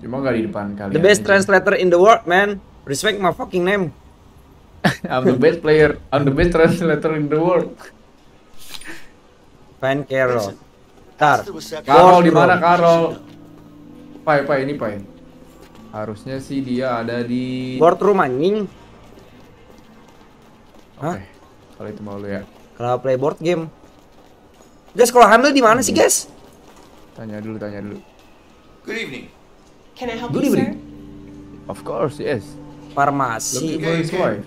Cuma nggak di depan kalian. The best aja. translator in the world, man. Respect my fucking name. I'm the best player. I'm the best translator in the world. Fan Carol. Ntar. Karol Board, di mana Karol? Pai, pai ini pai. Harusnya sih dia ada di. Boardroom anjing. Oke. Hah? Kalau itu mau lu ya. Kalau play board game. Guys, kalau hamil di mana sih, guys? Tanya dulu, tanya dulu. Good evening. Can I help Good you, evening. sir? Of course, yes. Farmasi. Looking for his wife.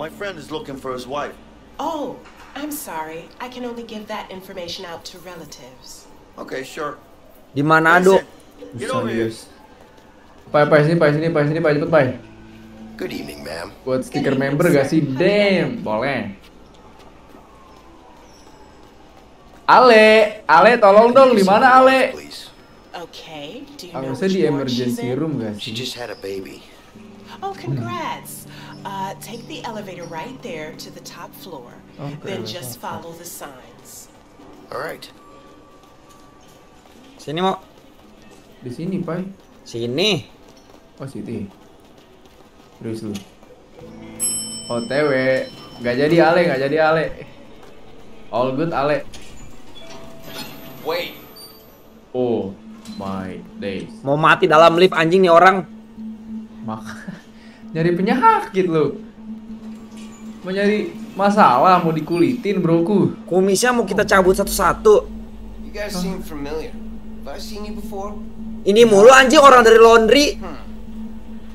My friend is looking for his wife. Oh, I'm sorry. I can only give that information out to relatives. Okay, sure. Di Manado. Get over here. Pai, pai sini, pai sini, pai sini, pai cepet pai. Good evening, ma'am. Buat stiker member gak sir. sih? Damn, boleh. Ale, Ale tolong dong, di mana Ale? Please. Okay. Do you know di emergency in? room gak She just had a baby. Oh, congrats. Uh, take the elevator right there to the top floor. Okay, then just follow the signs. All right. Sini mau. Di sini, pai. Sini. Oh, sini. Terus lu. OTW. Gak jadi Ale, gak jadi Ale. All good Ale. Wait. Oh my days. Mau mati dalam lift anjing nih orang. Mak nyari penyakit lu. Mau nyari masalah, mau dikulitin broku. Kumisnya mau kita cabut satu-satu. You guys seem familiar. Have I seen you before? Ini mulu anjing orang dari laundry.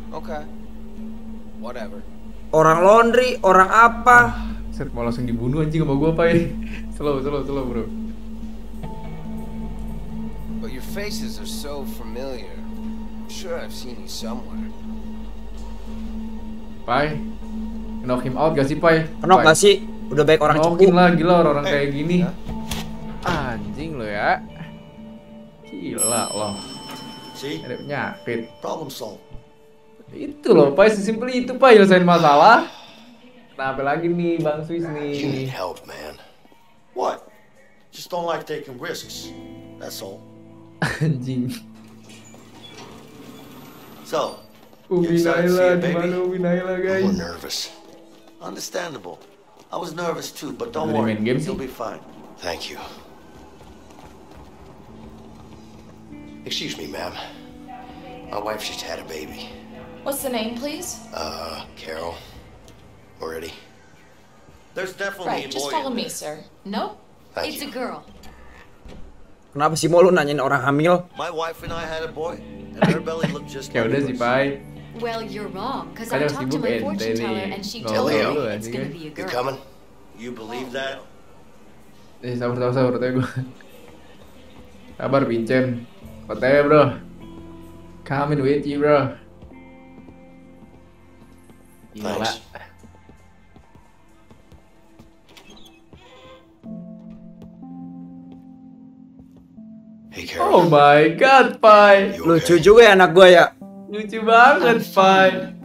Okay. Whatever. Orang laundry, orang apa? Set mau langsung dibunuh anjing sama gua pai. slow, slow, slow bro. But your faces are so familiar. I'm sure I've seen you somewhere. Pai. Knock him out gak sih pai? Kenok Pai. gak sih? Udah baik orang Knockin cepu. lah gila orang-orang Eh, kayak gini. ya. Anjing lo ya. Gila loh. See? Ada penyakit. Problem solved. Itu loh, Pai, sesimpel itu, Pai, nyelesain masalah. Kenapa lagi nih, Bang Swiss You need nih? help, man. What? Just don't like taking risks. That's all. Anjing. So, Umi excited to see Naila, a di baby? mana Umi Naila, I'm guys? nervous. Understandable. I was nervous too, but don't worry. main game sih? You'll be fine. Thank you. Excuse me, ma'am. My wife just had a baby. What's the name, please? Uh, Carol. Already. There's definitely a boy. Right, just follow me, sir. Nope, Thank it's you. a girl. Kenapa sih mau lu nanyain orang hamil? My wife and I had a boy, and her belly looked just Ya like udah sih. Well, you're wrong, because I talked to sibuk my ente fortune teller nih. and she told me boleh lu, it's anjing, gonna kan? be a You girl. coming? You believe that? Eh, sabar, sabar, sabar, tanya gue. Sabar, Vincent. Katanya, bro. Coming with you, bro. Gila. Thanks. Oh my god, Pai. You Lucu okay? juga ya anak gua ya. Lucu banget, Pai.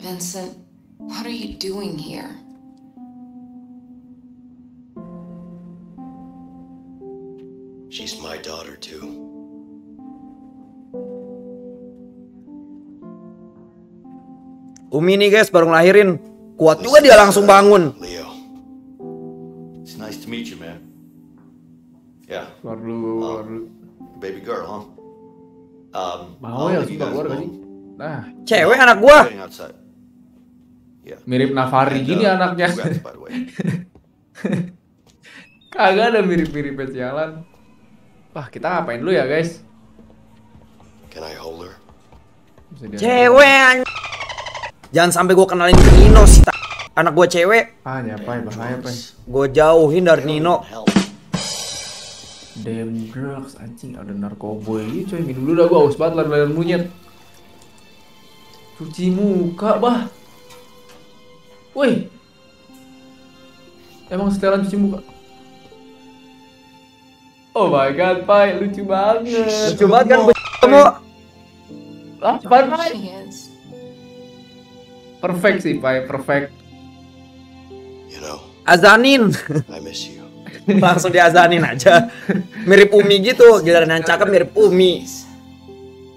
Vincent, what are you doing here? She's my daughter too. Umi nih guys baru ngelahirin. Kuat juga dia langsung bangun. Leo. It's nice to meet you, man. Yeah, Keluar dulu, keluar dulu. baby girl, huh? Um, Mau I'll ya, suka keluar gak sih? Nah, Cewek anak gua. Yeah. mirip Navari And, gini uh, anaknya. Kagak ada mirip-miripnya sialan. Wah, kita ngapain dulu ya, guys? Can I hold her? Cewek anj- Jangan sampai gua kenalin ke Nino sih. Anak gua cewek, Ah, ya, Pai, bahaya, Pai. gua jauhin dari Nino. help. Damn drugs, anjing ada narkoboy gitu coy. Minum dulu dah gua haus banget lari monyet. Cuci muka, bah. Woi. Emang setelan cuci muka? Oh my god, Pai, lucu banget. Lucu banget kan kamu. Apaan, Pai? Perfect sih, Pai, perfect. You know, Azanin. I miss you. Langsung diazanin aja. Mirip Umi gitu. Giliran yang cakep mirip Umi.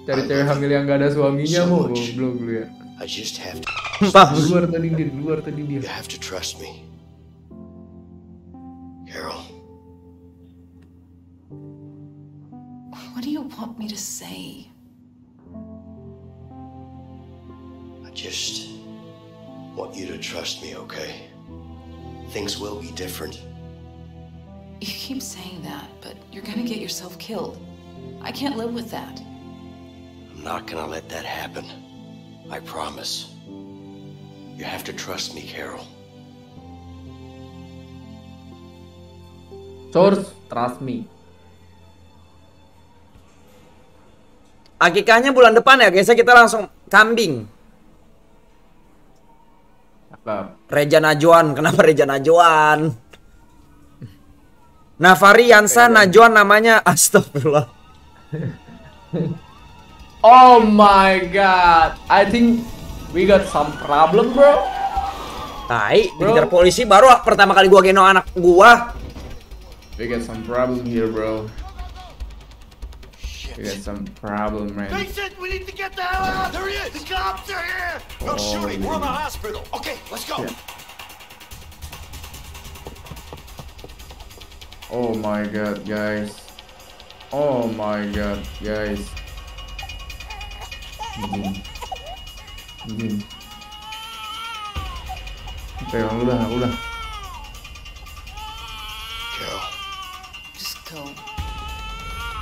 cari cewek hamil yang gak ada suaminya mau goblok lu ya. I just have to. Di luar tadi dia, di luar tadi dia. You have to trust me. Carol, What do you want me to say? I just want you to trust me, okay? Things will be different. You keep saying that, but you're gonna get yourself killed. I can't live with that. I'm not gonna let that happen. I promise. You have to trust me, Carol. Source, trust me. Akikahnya bulan depan ya guys, kita langsung kambing. Reja Najwan, kenapa Reja Najwan? Navari Yansa Najwan namanya Astagfirullah. Oh my god. I think we got some problem, bro. Tai, dikejar polisi baru pertama kali gua gendong anak gua. We got some problem here, bro. We got some problem, man. Vincent, we need to get the hell out! There he is! The cops are here! No Oh, shooting, we're in the hospital. Okay, let's go. Yeah. Oh my god, guys. Oh my god, guys. Begin. Begin. Oke, udah, udah. Carol, Just go.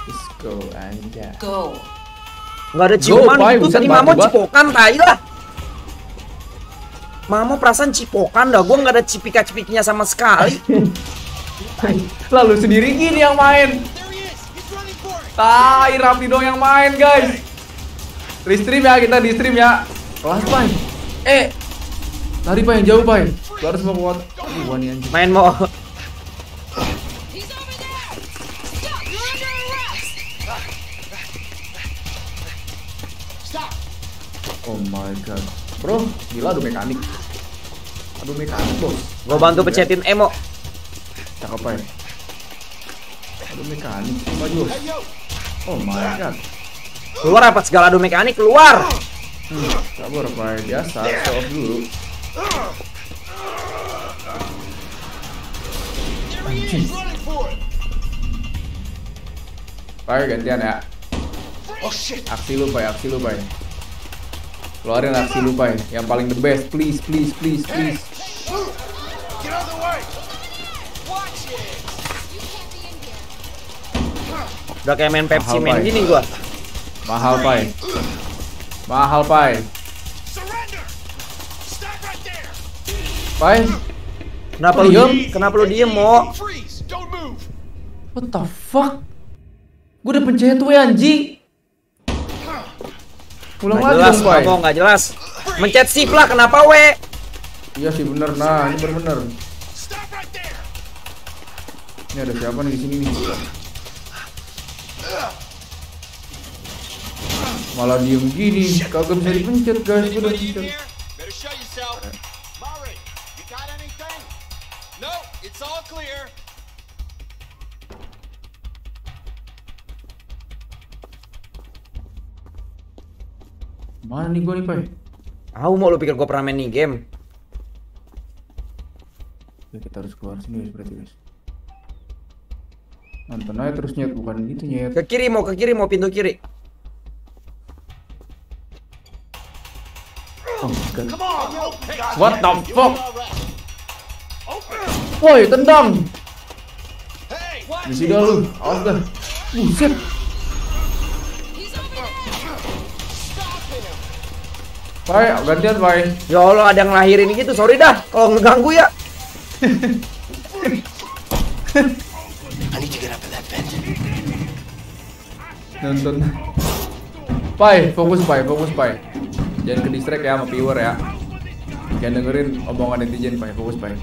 Let's go aja. Go. Nggak ada ciuman itu tadi Mamo tiba-tiba. cipokan tai lah. Mamo perasaan cipokan dah, gua nggak ada cipika-cipikinya sama sekali. Lalu sendiri gini yang main. Tai, dong yang main, guys. Restream ya, kita di stream ya. Kelas, Pai. Eh. Lari, Pai, yang jauh, Pai. Lu harus mau kuat. Ih, wani anjing. Main mau Oh my god. Bro, gila adu mekanik. Adu mekanik, Bos. gua bantu pecetin emo. Cakep, Pai. Adu mekanik, maju. Oh my god. Keluar apa segala adu mekanik keluar. Sabar, Pai. Biasa, show off dulu. Anjing. Pai, gantian ya. Oh shit! Aksi lu, Pai. Aksi lu, Pai. Keluarin aksi lu, Pai. Yang paling the best. Please, please, please, please. Get out of the way! Udah kayak main Pepsi Mahal, main Pai. gini gua. Mahal, Pai. Mahal, Pai. Pai, Kenapa lu diem? Kenapa lu diem, Mo? What the fuck? Gue udah pencet W anjing. Pulang Nggak lagi jelas, dong, Pai. Jelas. Mencet shift lah, kenapa W? Iya sih bener, nah ini bener-bener. Ini ada siapa nih di sini nih? Malah diem gini, kagak bisa dipencet guys, gue udah clear. Mana nih gue nih, Pai? Tahu mau lu pikir gua pernah main nih game? Ya, kita harus keluar sini guys, berarti guys. Nonton aja terus nyet, bukan gitu nyet. Ke kiri mau ke kiri mau pintu kiri. Open! What the fuck? Woi, tendang! Hey! Misi dah lu, awas dah. Buset. Pai, gantian Pai. Ya Allah ada yang lahirin gitu, sorry dah kalau ngeganggu ya. I need to get up in that vent. Nonton. Pai, fokus Pai, fokus Pai. Jangan ke distract ya sama viewer ya. Jangan dengerin omongan netizen Pai, fokus Pai.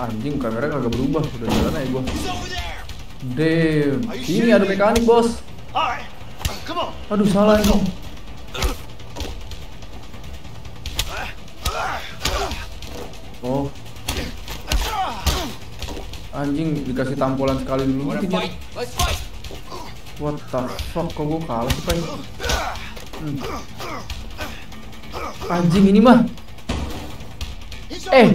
Anjing kamera kagak berubah, udah jalan aja gua. Damn, ini ada mekanik bos. Aduh salah ini. Anjing dikasih tampolan sekali dulu dia. What the fuck kok gue kalah sih? Hmm. Anjing ini mah. Eh,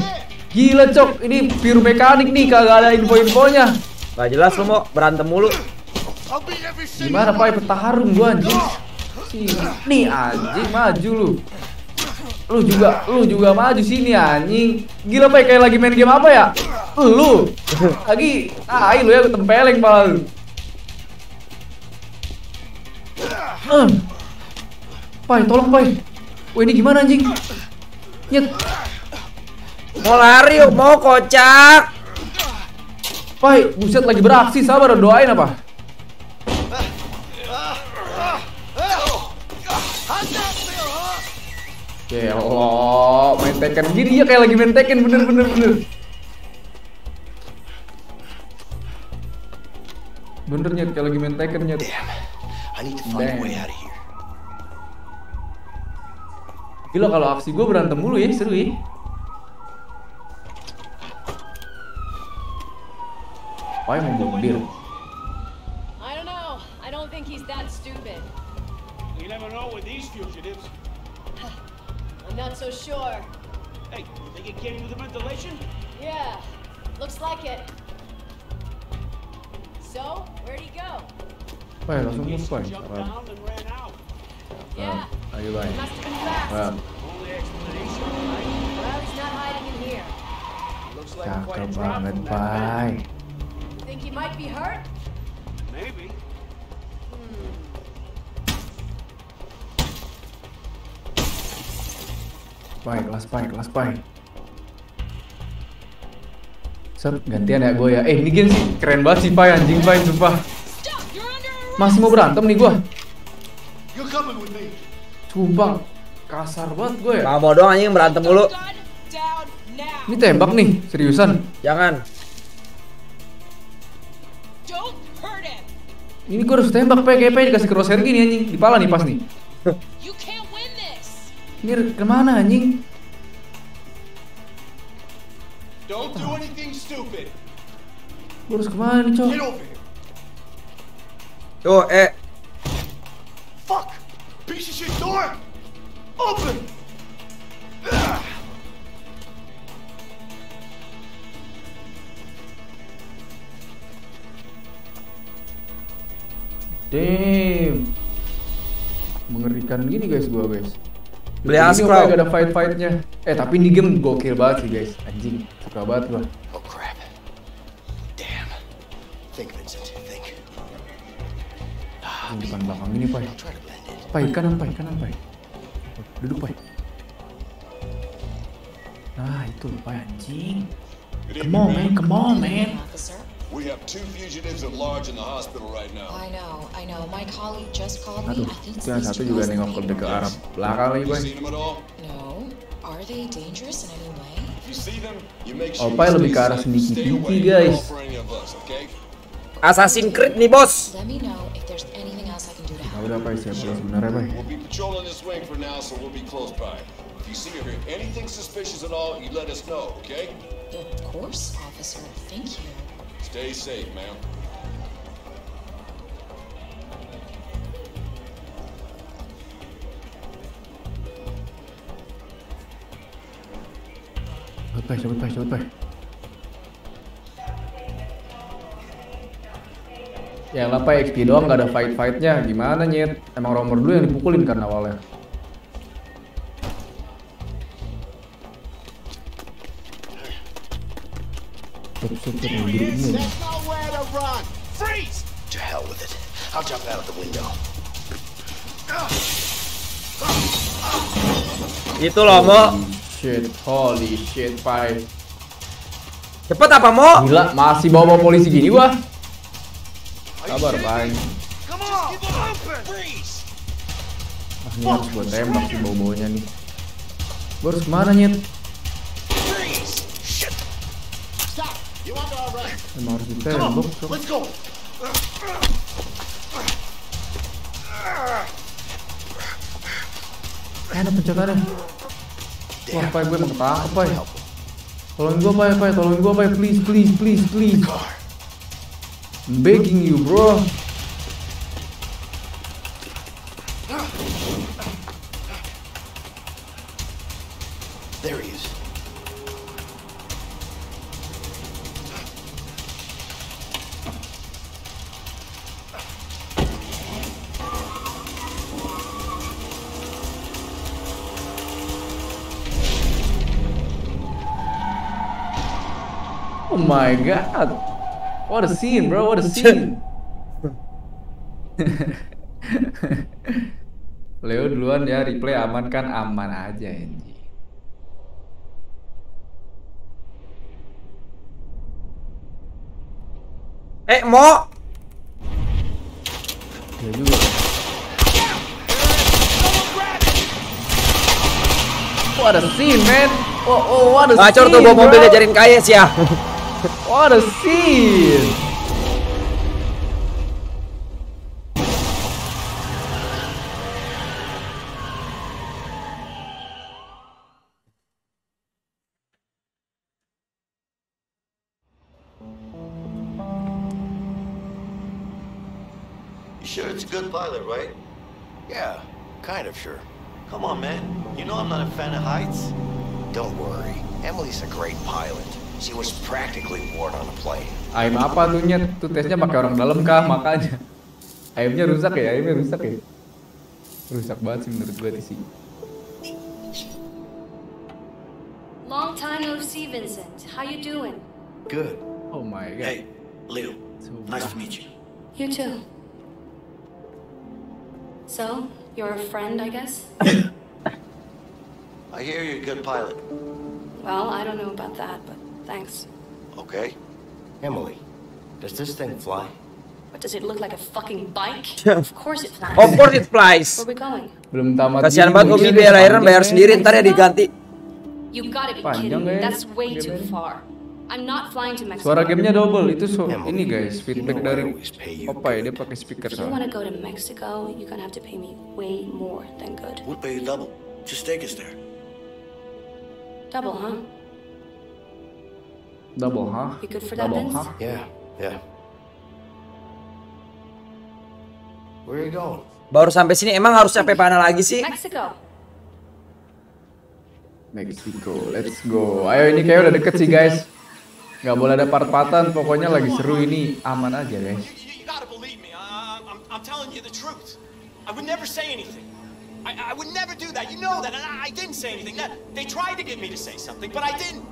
gila cok, ini pure mekanik nih kagak ada info-infonya. Gak jelas lu mau berantem mulu. Gimana Pai petaharum gua anjing? Sini. Nih anjing maju lu. Lu juga lu juga maju sini anjing. Gila Pai kayak lagi main game apa ya? Lu. Lagi ah lu ya tempeleng pala lu. Pai, tolong Pai. Wah ini gimana anjing? Nyet. Mau lari mau kocak. Pai, buset lagi beraksi, sabar doain apa? Ya Allah, main Tekken gini ya kayak lagi main Tekken bener bener bener. Bener nyet kayak lagi main Tekken nyet. Damn. Gila kalau aksi gue berantem mulu ya, seru ya. Pai mau bunuh not so sure. Hey, you think it came through the ventilation? Yeah, looks like it. So, where'd he go? Pai langsung move Pai. Jumped Alright. down and ran out. Yeah, Ayo Pai. must have been fast. Alright. Pai, kelas Pai, kelas Pai. Set, gantian ya gue ya. Eh, ini game sih keren banget sih Pai, anjing Pai, sumpah. Masih mau berantem nih gue. Sumpah, kasar banget gue ya. Mau doang anjing berantem mulu. Ini tembak nih, seriusan. Jangan. Ini gue harus tembak Pai, kayak Pai dikasih crosshair gini anjing. Di pala nih pas nih. Ini ke mana anjing? Don't do anything stupid. Gue harus ke mana nih, cok? Tuh, eh. Fuck! Piece of shit door! Open! Damn. Mengerikan gini guys gua guys. Beli Aspraw. gak ada fight-fightnya. Eh tapi ini game gokil banget sih guys. Anjing, suka banget gua. Oh crap. Damn. Think, Vincent. Think. Ah, Ini depan belakang ini, Pai. Pai, kanan, Pai, kanan, Pai. Duduk, Pai. Nah, itu Pai anjing. Come on, man, come on, man. Officer? We have two fugitives at large in the hospital right now. I know, I know. My colleague just called me. Aduh, I think itu yang these satu two juga guys nengok made lebih ke it. arah belakang lagi, You Pai. seen them at all? No. Are they dangerous in any way? If you see them, you make Oh, sure Pai you lebih stay ke arah safe. sneaky Stay pinky, away. guys. Call for any of us, okay? Assassin's Creed nih, Bos. Let me know if there's anything else I can do to Nah, help. udah Pai, siap siap sebenarnya, Pai. We'll be patrolling this wing for now, so we'll be close by. If you see or hear anything suspicious at all, you let us know, okay? Of course, officer. Thank you. Stay safe, ma'am. Cepet, Pai, cepet, Pai, cepet, Pai. Ya lah, Pai, XP doang gak ada fight-fightnya. Gimana, Nyet? Emang Romer dulu yang dipukulin kan awalnya. Sup, yang duduk ini. to hell with it. I'll jump out of the window. Itu loh, Mo. Shit, holy shit, Pai. Cepet apa, Mo? Gila, masih bawa-bawa polisi gini gua. Sabar, Pai. Ah, ini harus gua tembak sih bau-baunya nih. Gua harus ke mana, Nyet? Emang harus di tembok. Let's go. Eh, Enak pencetannya. Wah, Pai, gue mau ketangkep, Pai. Tolongin gue, Pai, Pai. Tolongin gue, Pai. Please, please, please, please. I'm begging you, bro. My god. What a scene, bro. What a scene. Leo duluan ya, replay aman kan? Aman aja Anji. Eh, Mo. Ya juga. What a scene, man. Oh, oh what a Bacor scene, tuh bawa mobil diajarin kaya sih ya. What a scene. You sure it's a good pilot, right? Yeah, kind of sure. Come on, man. You know I'm not a fan of heights. Don't worry. Emily's a great pilot. She was practically born on a plane. Aim apa tuh nyet? Tuh tesnya pakai orang dalam kah makanya. Aimnya rusak ya, aimnya rusak ya. Rusak banget sih menurut gue sih. Long time no see, Vincent. How you doing? Good. Oh my god. Hey, Leo. Nice to meet you. You too. So, you're a friend, I guess? I hear you're a good pilot. Well, I don't know about that, but thanks. Okay. Emily, does this thing fly? What does it look like a fucking bike? of course it flies. Of course it flies. Where we going? Belum tamat. Kasihan banget Umi biar panjang bayar ya. sendiri ntar ya diganti. You gotta be kidding me. kayaknya. That's way Dia too far. I'm not flying to Mexico. Suara gamenya double itu so, Emily, ini guys feedback dari Opa ya dia pakai speaker If you to go to Mexico, you're gonna have to pay me way more than good. We'll pay you double. Just take us there. Double, huh? Double, huh? You good for that, Double, Vince? huh? Yeah, yeah. Where you going? Baru sampai sini emang harus sampai mana lagi sih? Mexico. Mexico, let's go. Ayo ini kayak udah deket sih guys. Gak boleh ada part-partan, pokoknya lagi seru ini aman aja guys. You, you gotta believe me. I, I'm, I'm telling you the truth. I would never say anything. I, I would never do that. You know that. And I, I didn't say anything. That, they tried to get me to say something, but I didn't.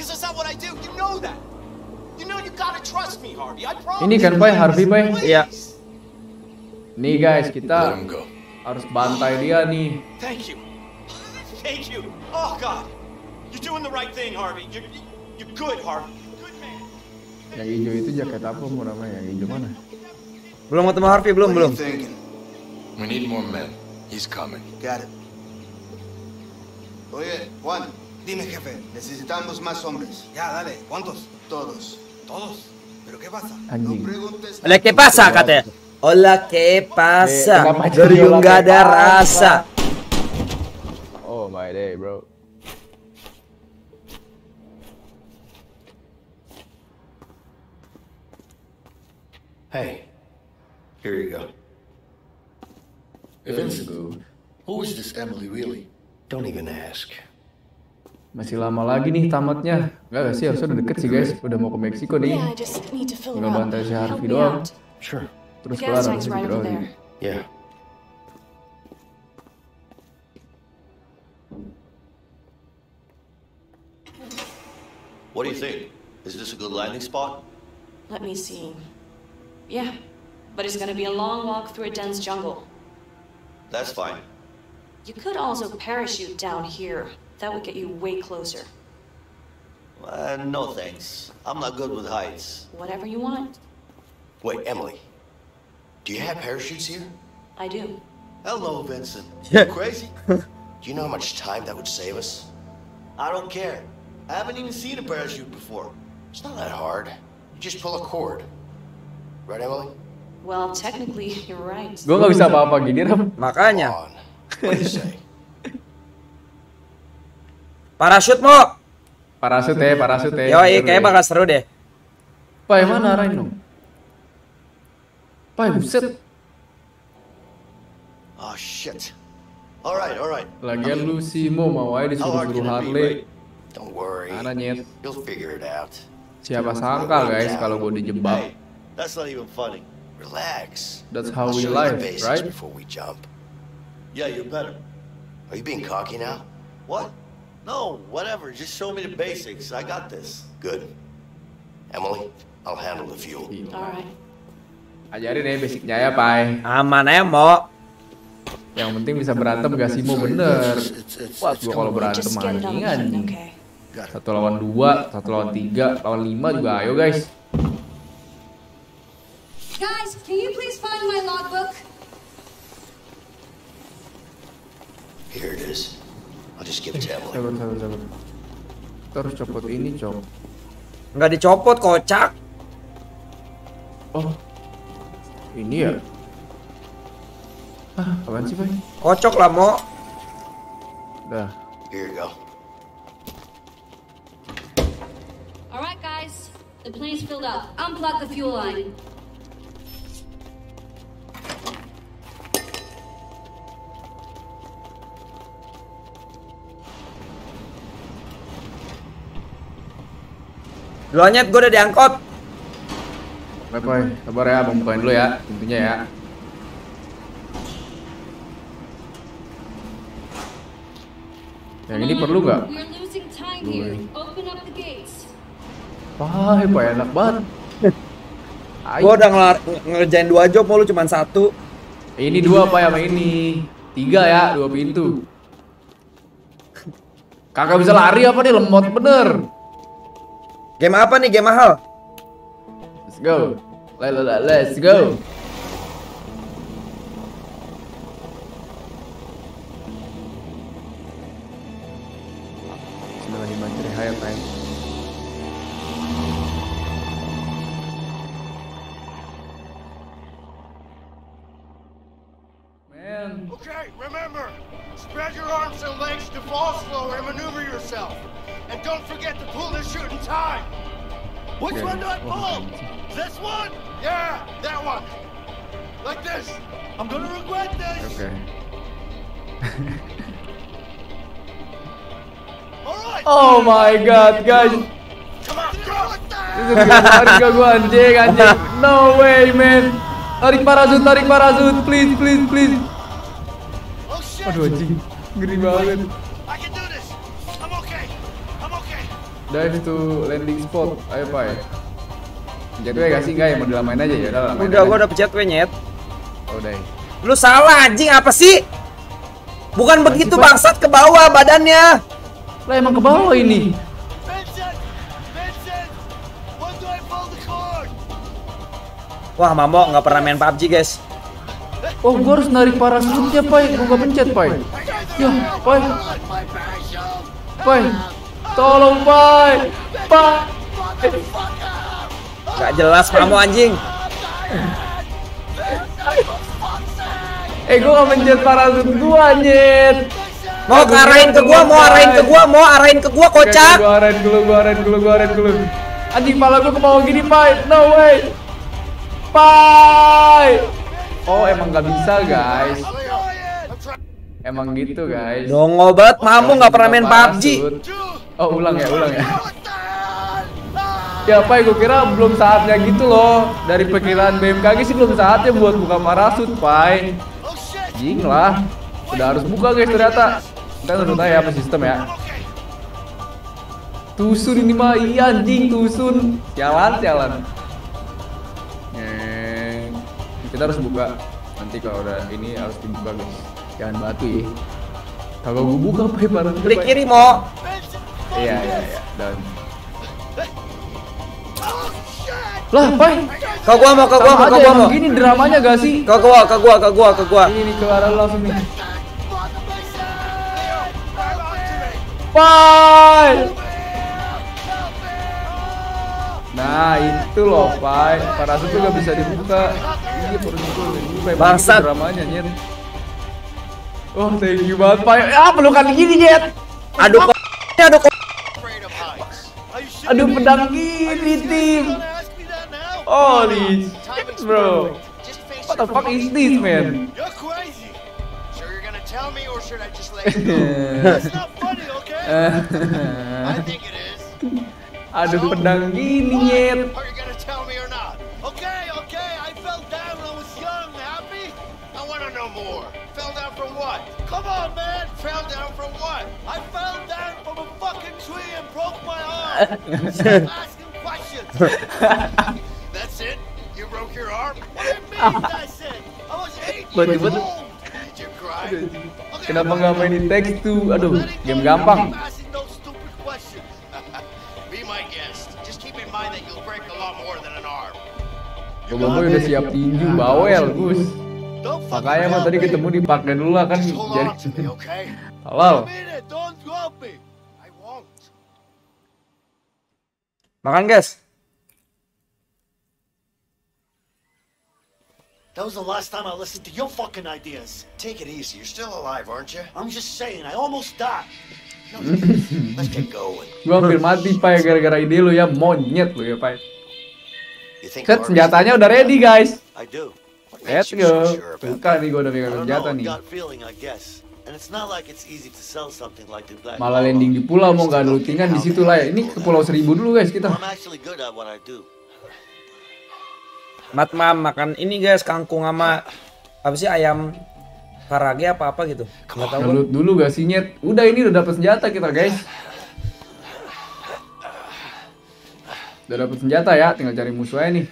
Because that's not what I do. You know that. You know you gotta trust me, Harvey. I promise. Ini kan, Bay, Harvey? Please. Iya. Nih guys, Let kita harus bantai dia nih. Thank you. Thank you. Oh, God. You're doing the right thing, Harvey. You're, you're good, Harvey. Good man. Yang hijau itu jaket apa mau namanya? Yang hijau mana? Belum ketemu Harvey belum belum. We need more men. He's coming. Got it. Oye, Juan, dime, jefe, necesitamos más hombres. Ya, dale, ¿cuántos? Todos. ¿Todos? ¿Pero qué pasa? No preguntes. Hola, ¿qué pasa katanya? Hola, ¿qué pasa? ¿qué ada pasa? rasa. Oh my day, bro. Hey, here you go. Go. Who is this Emily really? Don't even ask. Masih lama lagi nih tamatnya. Enggak gak sih, harusnya udah deket sih guys. Udah mau ke Meksiko nih. Tinggal bantai si Harvey doang. Sure. Terus kelar gas tank's habis itu right over doang. Yeah. What do you think? Is this a good landing spot? Let me see. Yeah, but it's gonna be a long walk through a dense jungle. That's fine. You could also parachute down here. That would get you way closer. Uh, no thanks. I'm not good with heights. Whatever you want. Wait, Emily. Do you have parachutes here? I do. Hello, Vincent. You crazy? Do you know how much time that would save us? I don't care. I haven't even seen a parachute before. It's not that hard. You just pull a cord. Right, Emily? Well, technically, you're right. Gue gak bisa apa-apa gini, Ram. Come Makanya. on. What do you say? Parasut mau. Parasut ya, parasut ya. Yo, Seru kayaknya ya. bakal seru deh. Pai mana arahin dong? Pai buset. Oh, shit. All right, all right. Lagian lu sih mau mau aja disuruh-suruh Harley. Don't worry. Mana nyet? You'll figure it out. Siapa sangka guys kalau gue dijebak. That's not even funny. Relax. That's how we live, right? Before we jump. Yeah, you better. Are you being cocky now? What? No, whatever. Just show me the basics. I got this. Good. Emily, I'll handle the fuel. Alright. Ajarin ya basicnya ya, Pai. Aman aja mau. Yang penting bisa berantem gak sih mau bener. Wah, gua kalau berantem anjing anjing. okay? Satu lawan dua, satu lawan tiga, lawan lima juga ayo guys. Guys, can you please find my logbook? Here it is. I'll just give it to Emily. Sabar, sabar, sabar. Kita harus copot ini, cok. Nggak dicopot kocak. Oh, ini ya? Ah, apaan sih, Pai? Kocok lah mau. Dah. Here you go. Alright, guys. The plane's filled up. Unplug the fuel line. Duluan nyet, gue udah diangkot. Baik, Pai. Sabar ya, abang bukain dulu ya, pintunya ya. Yang ini perlu nggak? Ya. Pai, Pai enak banget. Gue udah ngelar- nge- ngerjain dua job, mau lu cuma satu. Ini dua apa sama ini? Tiga ya, dua pintu. Kakak bisa lari apa nih lemot bener. Game apa nih? Game mahal? Let's go. Let, let, let- let's go. My god, guys. Tarik gak gua anjing anjing. No way, man. Tarik parasut, tarik parasut, please, please, please. Aduh anjing, ngeri banget. Dive to landing spot. Ayo, Pai. Jatuh ya gak sih, guys? Mau dilamain aja ya? Udah, Udah, gue udah pencet we nyet. Oh, udah. ya. Lu salah anjing apa sih? Bukan begitu bangsat ke bawah badannya. Lah emang ke bawah ini. Wah, Mamo nggak pernah main PUBG, guys. Oh, gua harus narik parasutnya, Pai. Gua gak pencet, Pai. Ya, Pai. Pai. Tolong, Pai. Pai. Gak jelas Mamo anjing. Eh, gua gak pencet parasut gua, anjir. Mau arahin ke gua, mau arahin ke gua, mau arahin ke gua kocak. Gua arahin dulu, gua arahin dulu, gua arahin dulu. Anjing, pala gua ke bawah gini, Pai. No way. Pai. Oh, emang gak bisa, guys. Emang gitu, guys. Dong obat, Mamo nggak pernah main PUBG. Oh, ulang ya, ulang ya. Ya, Pai, gue kira belum saatnya gitu loh. Dari perkiraan BMKG sih belum saatnya buat buka parasut, Pai. Jing lah. Udah harus buka, guys, ternyata. Kita nurut aja apa sistem ya. Tusun ini mah, iya anjing, tusun. Jalan, jalan. Ngeng. Kita harus buka. Nanti kalau udah ini harus dibuka, guys. Jangan batu ya. Kalau gue buka, Pai, parasut. Klik kiri, Mo. Iya, iya, iya. Dan lah, Pai. Ke gua mau, ke gua mau, aja gua mau. gini dramanya gak sih? Ke gua, ke gua, ke gua, ke gua. Ini ke arah lu langsung nih. Pai. Nah, itu loh, Pai. Parasut tuh gak bisa dibuka. Iya, parasut tuh dibuka. Bangsat. dramanya, Nyet. Oh, thank you banget, Pai. Ah, pelukan gini, Nyet. Aduh, kok ada kok. Aduh pedang gini tim. Holy shit bro. What the fuck is this man? You're crazy. So tell me, or should I just let you go? That's not funny, okay? I think it is. Aduh pedang gini nyet. Are you gonna tell me or not? Okay, okay. I fell down when I was young. Happy? I wanna know more. Fell down from what? Come on, man. Fell down from what? I fell down from a fucking tree and broke my arm. Stop asking questions. That's it? You broke your arm? What do you mean? I said I was eight years old. Kenapa nggak mainin teks tuh? Aduh, game gampang. Asking those stupid questions. Be my guest. Just keep in mind that you'll break a lot more than an arm. Bobo boy udah siap tinju bawel, Gus. Makanya mah tadi ketemu dipakai dulu lah kan jadi halal. Makan guys. That was the last time I listened to your fucking ideas. Take it easy. You're still alive, aren't you? I'm just saying, I almost died. Let's get going. Gua hampir mati pai gara-gara ide lu ya monyet lu ya pai. Think Set senjatanya udah ready guys. Let's go. Suka nih gua udah pegang senjata nih. Malah landing di pulau mau nggak ada lootingan di situ lah ya. Ini ke Pulau Seribu dulu guys kita. Mam makan ini guys kangkung sama apa sih ayam karage apa apa gitu. Nggak tahu. Loot dulu gak sih nyet? Udah ini udah dapet senjata kita guys. Udah dapet senjata ya, tinggal cari musuh aja nih.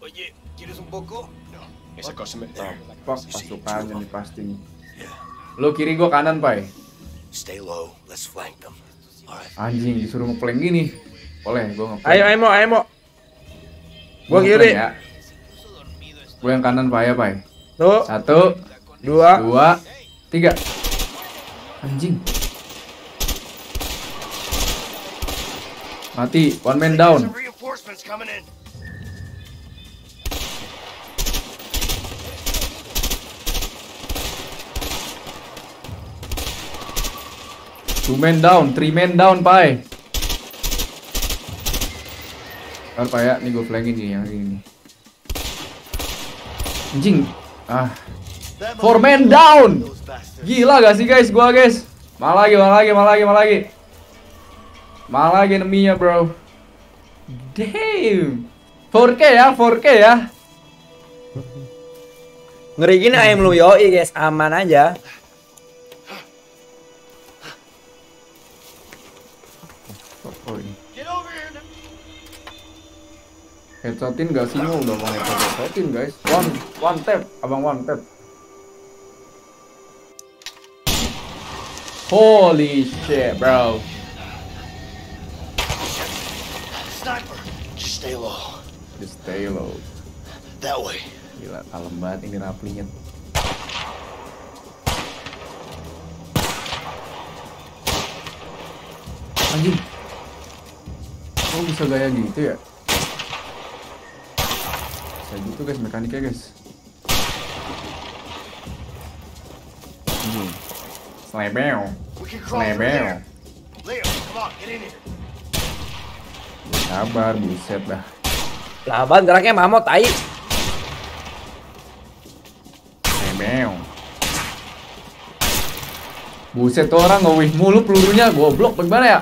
Oye, ¿quieres un poco? No. Esa cosa me... Fuck, pasukannya nih pasti nih. Lo kiri gua kanan pai. Stay low. Let's flank them. Anjing disuruh ngeplank gini. Boleh, gua ngeplank. Ayo ayo ayo mau. Gua kiri. ya. Gua yang kanan pai ya pai. Tuh. Satu, Dua. dua, tiga. Anjing. Mati, one man down. Some reinforcements coming in. Two men down, three men down, pai. Ntar pai ya, nih gue flanking nih yang ini. Anjing. Ah. Four men down. Gila gak sih guys, gua guys. Malah lagi, malah lagi, malah lagi, malah lagi. Malah lagi enemy-nya, bro. Damn. 4K ya, 4K ya. Ngeri gini ayam lu yoi guys, aman aja. Headshotin gak sih? Ini udah mau headshot headshotin guys. One, one tap, abang one tap. Holy shit, bro. Sniper. Just stay low. Just stay low. That way. Gila, kalem banget ini raplinya. Anjing. Oh bisa gaya gitu ya? Bisa gitu guys mekaniknya guys. Anjing. Slebel. Slebel. Sabar, buset dah. Laban geraknya mamot tai. Slebel. Buset tuh orang ngewih mulu pelurunya, goblok bagaimana ya?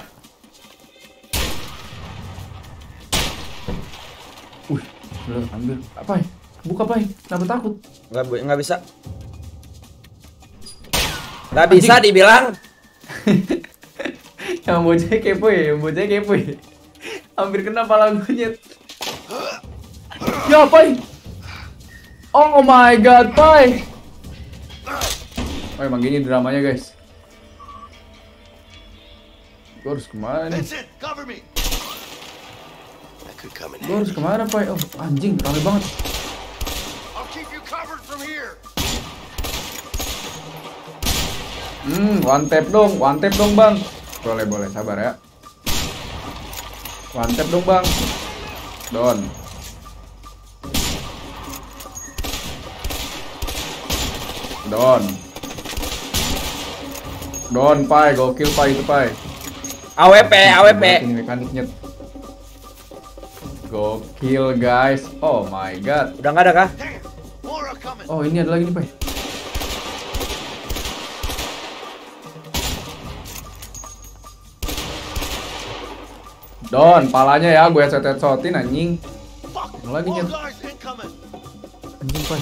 Udah ambil. Apa? Buka apa? Kenapa takut? Nggak bu- nggak bisa. Nggak bisa dibilang. Yang bocah kepo ya, yang bocah kepo ya. Hampir kena pala gue nyet. Ya, Pai. Oh my god, Pai. Oh, emang gini dramanya, guys. Gue harus ke mana nih? Vincent, cover me. That could come in Gue harus ke mana, Pai? Oh, anjing, rame banget. I'll keep you covered from here. Hmm, one tap dong, one tap dong, Bang. Boleh, boleh, sabar ya. One tap dong, Bang. Don. Don. Don, pai, gokil pai itu pai. AWP, AWP. Ini mekaniknya. Gokil guys. Oh my god. Udah nggak ada kah? Oh ini ada lagi nih pai. Don, palanya ya gue headshot headshotin anjing. Yang lagi nyet. Anjing pai.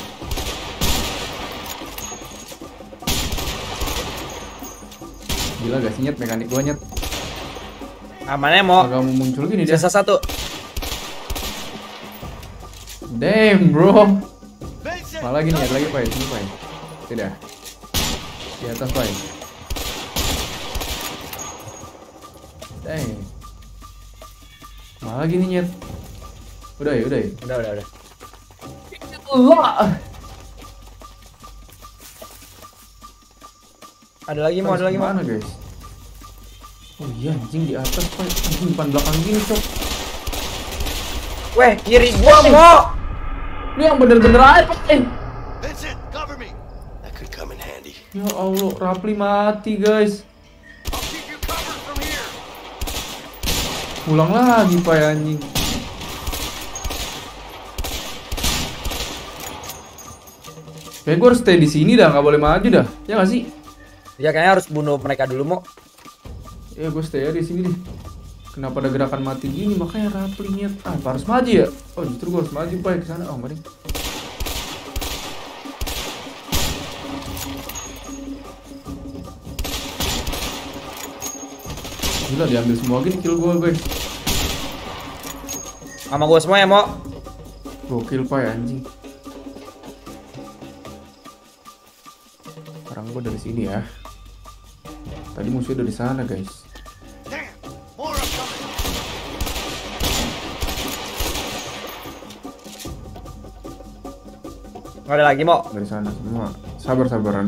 Gila gak sih nyet mekanik gue nyet. Amannya mau. Agak mau muncul gini dia. Sisa satu. Damn bro. Malah lagi nih, ada lagi pai, sini pai. Tidak. Di atas pai. Damn. Malah lagi nih nyet. Udah ya, udah ya. Udah, udah, udah. Allah. Ada lagi mau, ada lagi mau. Mana guys? Oh iya anjing di atas pai. Anjing depan belakang gini cok. Weh, kiri gua mau. Ini yang bener-bener aja pai. Vincent, cover me. That could come in handy. Ya Allah, Rapli mati guys. Pulang lagi pai anjing. Kayak gue harus stay di sini dah, nggak boleh maju dah. Ya nggak sih? Ya kayaknya harus bunuh mereka dulu mau. Ya gue stay aja di sini deh. Kenapa ada gerakan mati gini? Makanya Rapli niat. Ah, harus maju ya? Oh justru gue harus maju pai ke sana. Oh mending. Gila diambil semua gini kill gue guys. Sama gua semua ya mau. Gokil pai anjing. Sekarang gue dari sini ya. Tadi musuhnya dari sana guys. Nggak ada lagi mau. Dari sana semua. Sabar sabaran.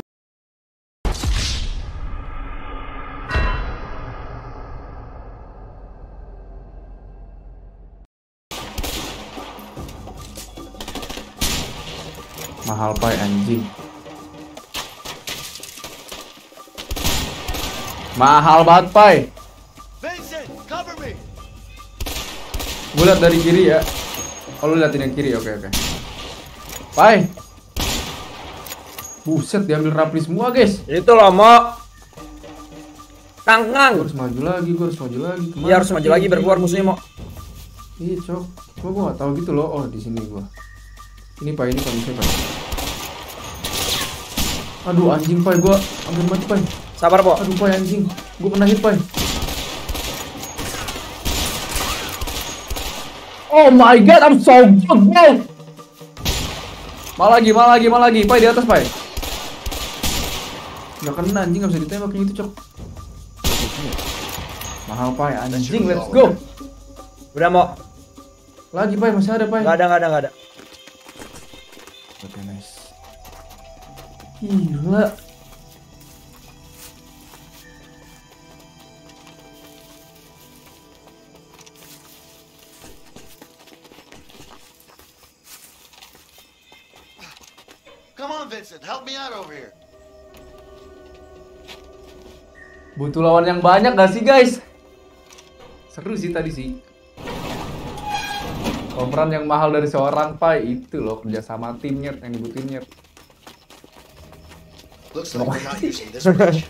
Mahal pai anjing. Mahal banget pai. Gue liat dari kiri ya. Oh lu liatin yang kiri, oke oke. Pai. Buset diambil rapli semua guys. Itu loh mau. Kangkang. Gue harus maju lagi, gue harus maju lagi. Iya harus maju lagi biar keluar musuhnya mau. Iya cok. Cuma gue gak tahu gitu loh. Oh di sini gue. Ini pak ini pak musuhnya pak. Aduh anjing pai gue hampir mati pai. Sabar po. Aduh pai anjing. Gue kena hit pai. Oh my god, I'm so good, bro. Mal lagi, mal lagi, mal lagi. Pai di atas, pai. Gak kena anjing, gak bisa ditembak kayak gitu, cok. Mahal, pai. Anjing, let's go. Udah mau. Lagi, pai. Masih ada, pai. Gak ada, gak ada, gak ada. Oke, nice. Gila. Come on, Vincent, help me out over here. Butuh lawan yang banyak gak sih, guys? Seru sih tadi sih. Pemeran yang mahal dari seorang pai itu loh kerja sama tim nyet yang dibutuhin nyet. Looks like we're not using this much.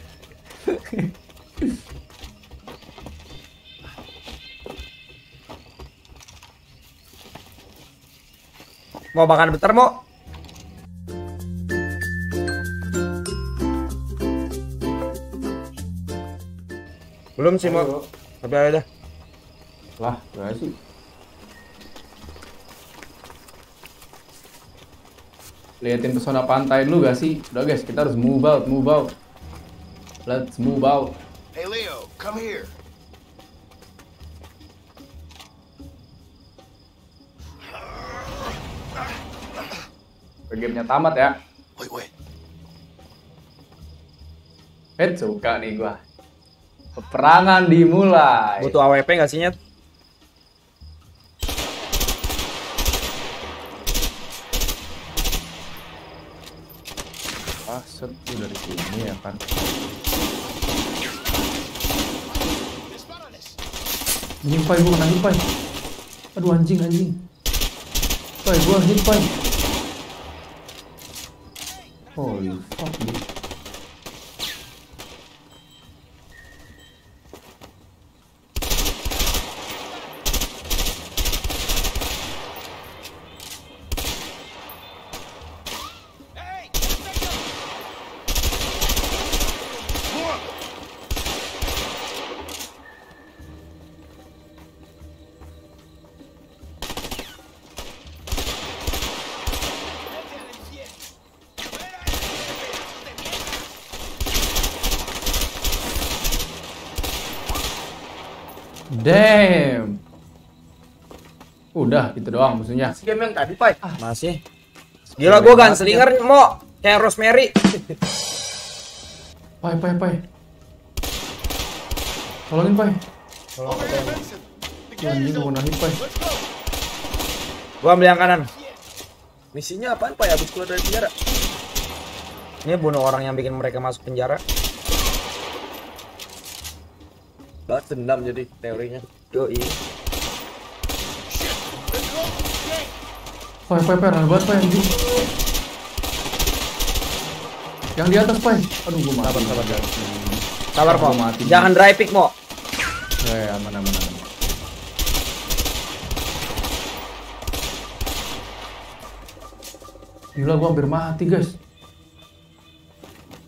Mau makan bentar mau. Belum sih mau. Tapi ada dah. Lah, gak sih. Liatin pesona pantai dulu gak sih? Udah guys, kita harus move out, move out. Let's move out. Hey, Leo, come here. Gamenya tamat ya. Wait, wait. Eh, suka nih gua. Peperangan dimulai. Butuh AWP gak sih nyet? gua set dari sini ya kan. Anjing pai gua kena hit pai. Aduh anjing anjing. Pai gua hit pai. Holy fuck dude. Udah, itu doang musuhnya. Game yang tadi, Pai. Masih. Gila gua gunslinger mau kayak Rosemary. Pai, pai, pai. Tolongin, pai. Tuh, anjing gua kena hit, pai. Gua ambil yang kanan. Misinya apaan, Pai? Habis keluar dari penjara. Ini bunuh orang yang bikin mereka masuk penjara. Balas dendam jadi teorinya. Yoi. Pai, pai, pai, banget, pai, anjing. Yang di atas, pai. Aduh, gua mati. Sabar, sabar, Sabar, Mo. mati. Jangan dry pick, Mo. Eh, aman, aman, aman. Gila, gua hampir mati, guys.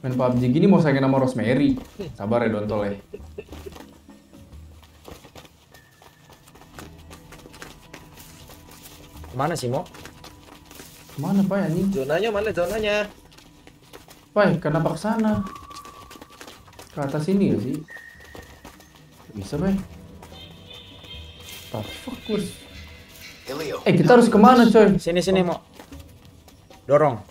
Main PUBG gini mau saingin sama Rosemary. Sabar ya, dontol ya. Ke mana sih, Mo? Mana, pai, anjing? Zonanya mana zonanya? Pai, kenapa ke sana? Ke atas ini ya sih? Bisa, fuck, Gus? Elio. Eh, kita harus ke mana, coy? Sini, sini, Mo. Dorong.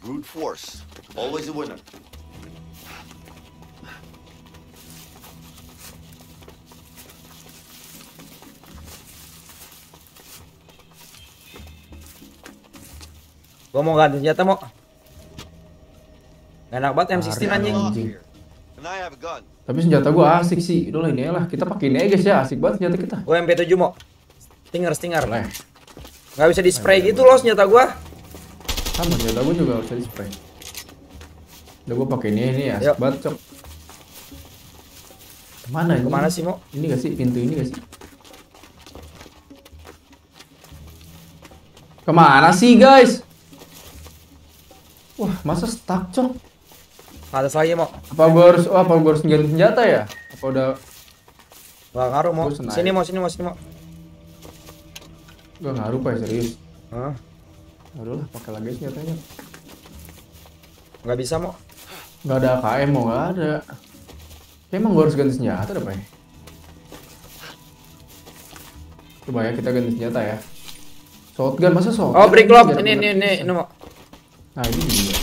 Brute force. Always a winner. Gua mau ganti senjata, Mo. Gak enak banget M16 anjing. Tapi senjata gua asik sih. Udah lah ini lah. Kita pakai ini aja guys ya. Asik banget senjata kita. Gua MP7, Mo. Stinger, stinger. Boleh. Gak bisa di spray gitu loh senjata gua. Sama senjata gua juga bisa di spray. Udah gua pakai ini ini Yuk. banget, cok. Ke mana ini? Ke mana sih, Mo? Ini gak sih? Pintu ini gak sih? Ke mana sih guys? Wah, masa stuck cok? Atas lagi, Mo. Apa gua harus, oh, apa gua harus ganti senjata ya? Apa udah Gak ngaruh, senai. Sini, Mo, sini, Mo, sini, Mo. gak ngaruh pak serius? Hah? Aduh lah, pakai lagi senjatanya. Gak bisa, Mo. Gak ada AKM mau gak ada. Ya, emang gua harus ganti senjata deh pak. Coba ya kita ganti senjata ya. Shotgun masa shotgun? Oh, break lock. Ini, ini, ini, ini, Mo. Nah ini juga.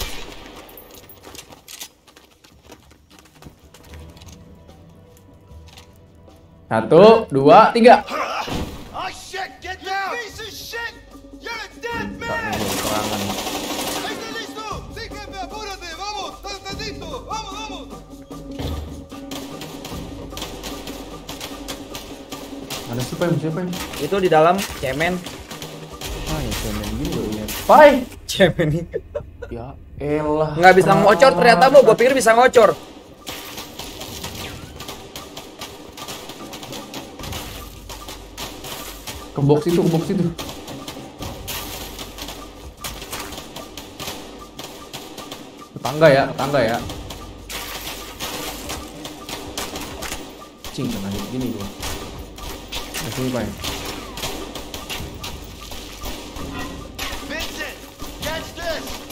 Satu, dua, tiga. Sih Pai? Siapa Pai? Itu di dalam cemen. Ah ya cemen juga ya. Pai! Cemen ini. Ya elah. Nggak bisa ngocor ternyata, Mo. Gua pikir bisa ngocor. Ke box itu, ke box itu. Tetangga ya, tetangga ya. Cing, kena gini gua. This!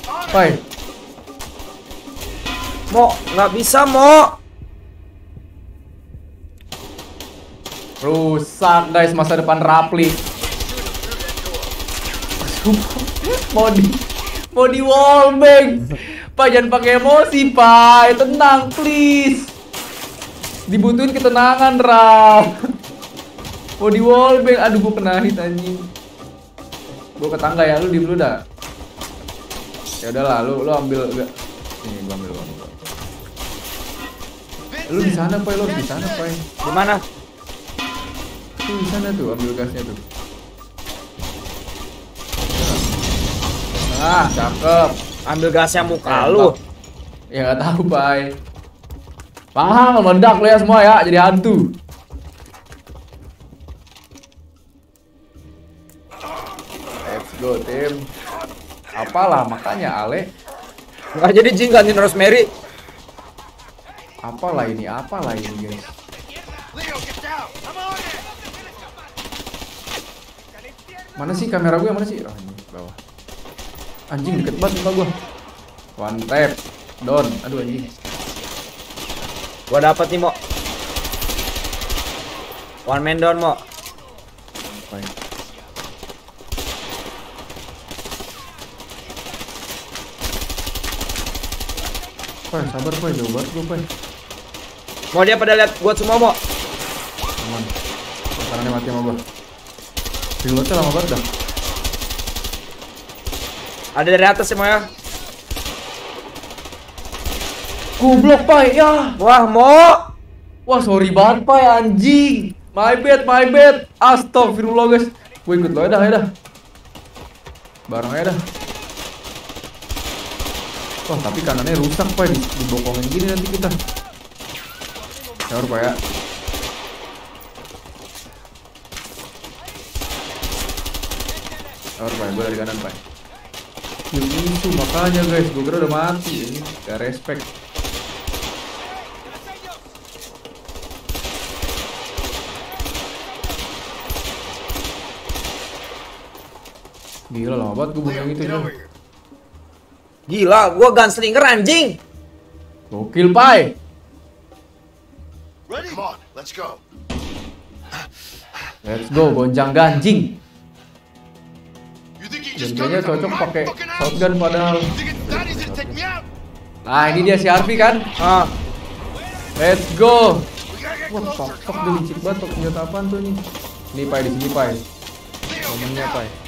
On Pai, Mo, nggak bisa, Mo. rusak guys masa depan Rapli. mau di mau di wallbang Pak jangan pakai emosi, Pak. Tenang, please. Dibutuhin ketenangan, Ram. Mau di wallbang, aduh gua kena hit anjing. Gua ke tangga ya, lu di dulu dah. Ya udahlah, lu lu ambil enggak. Ini gua ambil, ambil. Lu di sana, Pak. Lu di sana, Pak. Di mana? Tuh di sana tuh, ambil gasnya tuh. Ah, cakep. Ambil gasnya muka Tembak. lu. Ya nggak tahu, Pai. Paham, meledak lu ya semua ya, jadi hantu. Apalah makanya Ale, Nggak jadi Jing gantiin Rosemary. apalah ini, apalah ini, guys. Mana sih kamera gue? Mana sih? Oh, ini bawah. Anjing deket banget muka gue. One tap, down. Aduh anjing. Gua dapat nih, Mo. One man down, Mo. Pai, sabar Pai, jauh banget gue Pai. Mau dia pada lihat gua semua, Mo. Aman. Makanannya mati sama gue. Reloadnya lama banget dah. Ada dari atas semua ya. Goblok Pai, ya. Wah, Mo. Wah sorry banget Pai anjing. My bad, my bad. Astagfirullah guys. Gue ikut lo ya dah, ya dah. Bareng aja dah. Wah tapi kanannya rusak Di- dibokongin gini nanti kita. Sabar Pai ya. Sabar Pai, gue dari kanan Pai. Kill itu makanya guys, gue kira udah mati ini. Gak respect. Gila lama banget gue bunuh itu Jul. Gila, gua gunslinger anjing. Gokil Pai. Ready? Come on, let's go. Let's go, gonjang ganjing. Come cocok pakai shotgun padahal. Nah ini dia si Harvey kan? Ah, Let's go. Wah, fuck, fuck dia licik banget tuh senjata apaan tuh nih? Ini Pai di sini Pai. Momennya Pai.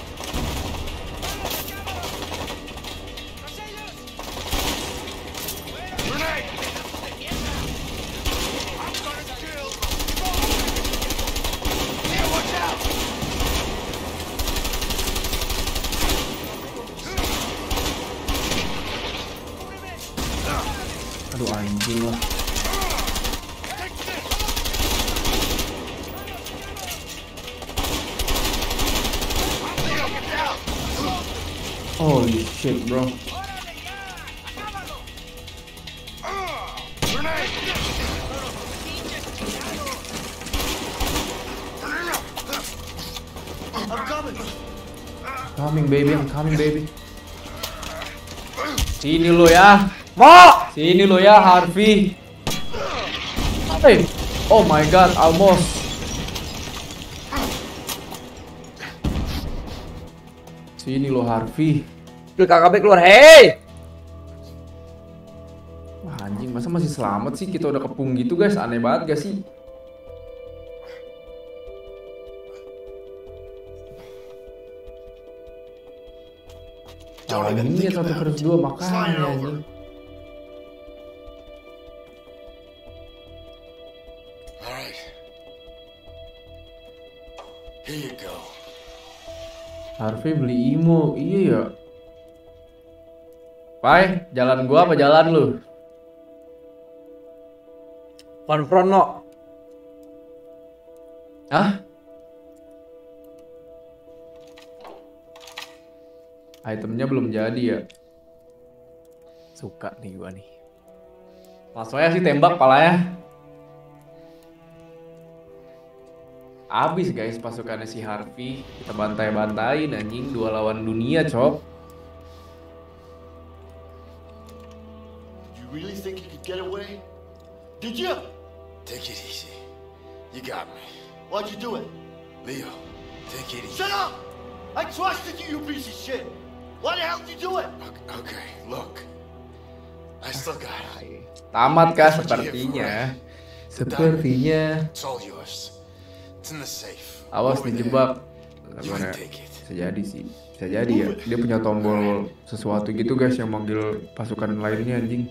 Mo. Sini lo ya, Harvey. Hey. Oh my god, almost. Sini lo Harvey. Lu KKB keluar. Hey. Wah anjing, masa masih selamat sih? Kita udah kepung gitu guys, aneh banget gak sih? Kalau ini ya satu versus dua makanya anjing. Harvey beli imo, iya ya. Pai, jalan gua apa jalan lu? Konfront no. Hah? Itemnya belum jadi ya. Suka nih gua nih. Langsung aja sih tembak palanya. Abis guys pasukannya si Harvey. Kita bantai-bantain anjing dua lawan dunia, cok. You really think you could get away? Did you? Take it easy. You got me. Why'd you do it? Leo, take it easy. Shut up! I trusted you, you piece of shit. Why the hell did you do it? Okay, look. I still got it. Tamat kah sepertinya? Sepertinya. It's all yours. Awas dijebak. Gimana? Bisa jadi sih. Bisa jadi ya. Dia punya tombol sesuatu gitu guys yang manggil pasukan lainnya anjing.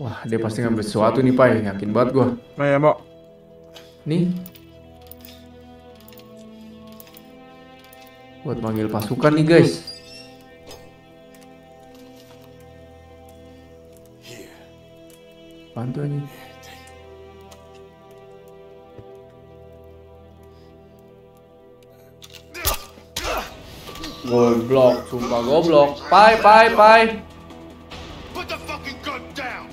Wah, dia pasti ngambil sesuatu nih, Pai. Yakin banget gua. Nah ya, Mbok. Nih. Buat manggil pasukan nih, guys. Aja. Goblok, sumpah goblok. Pai, pai, pai. Put the fucking gun down!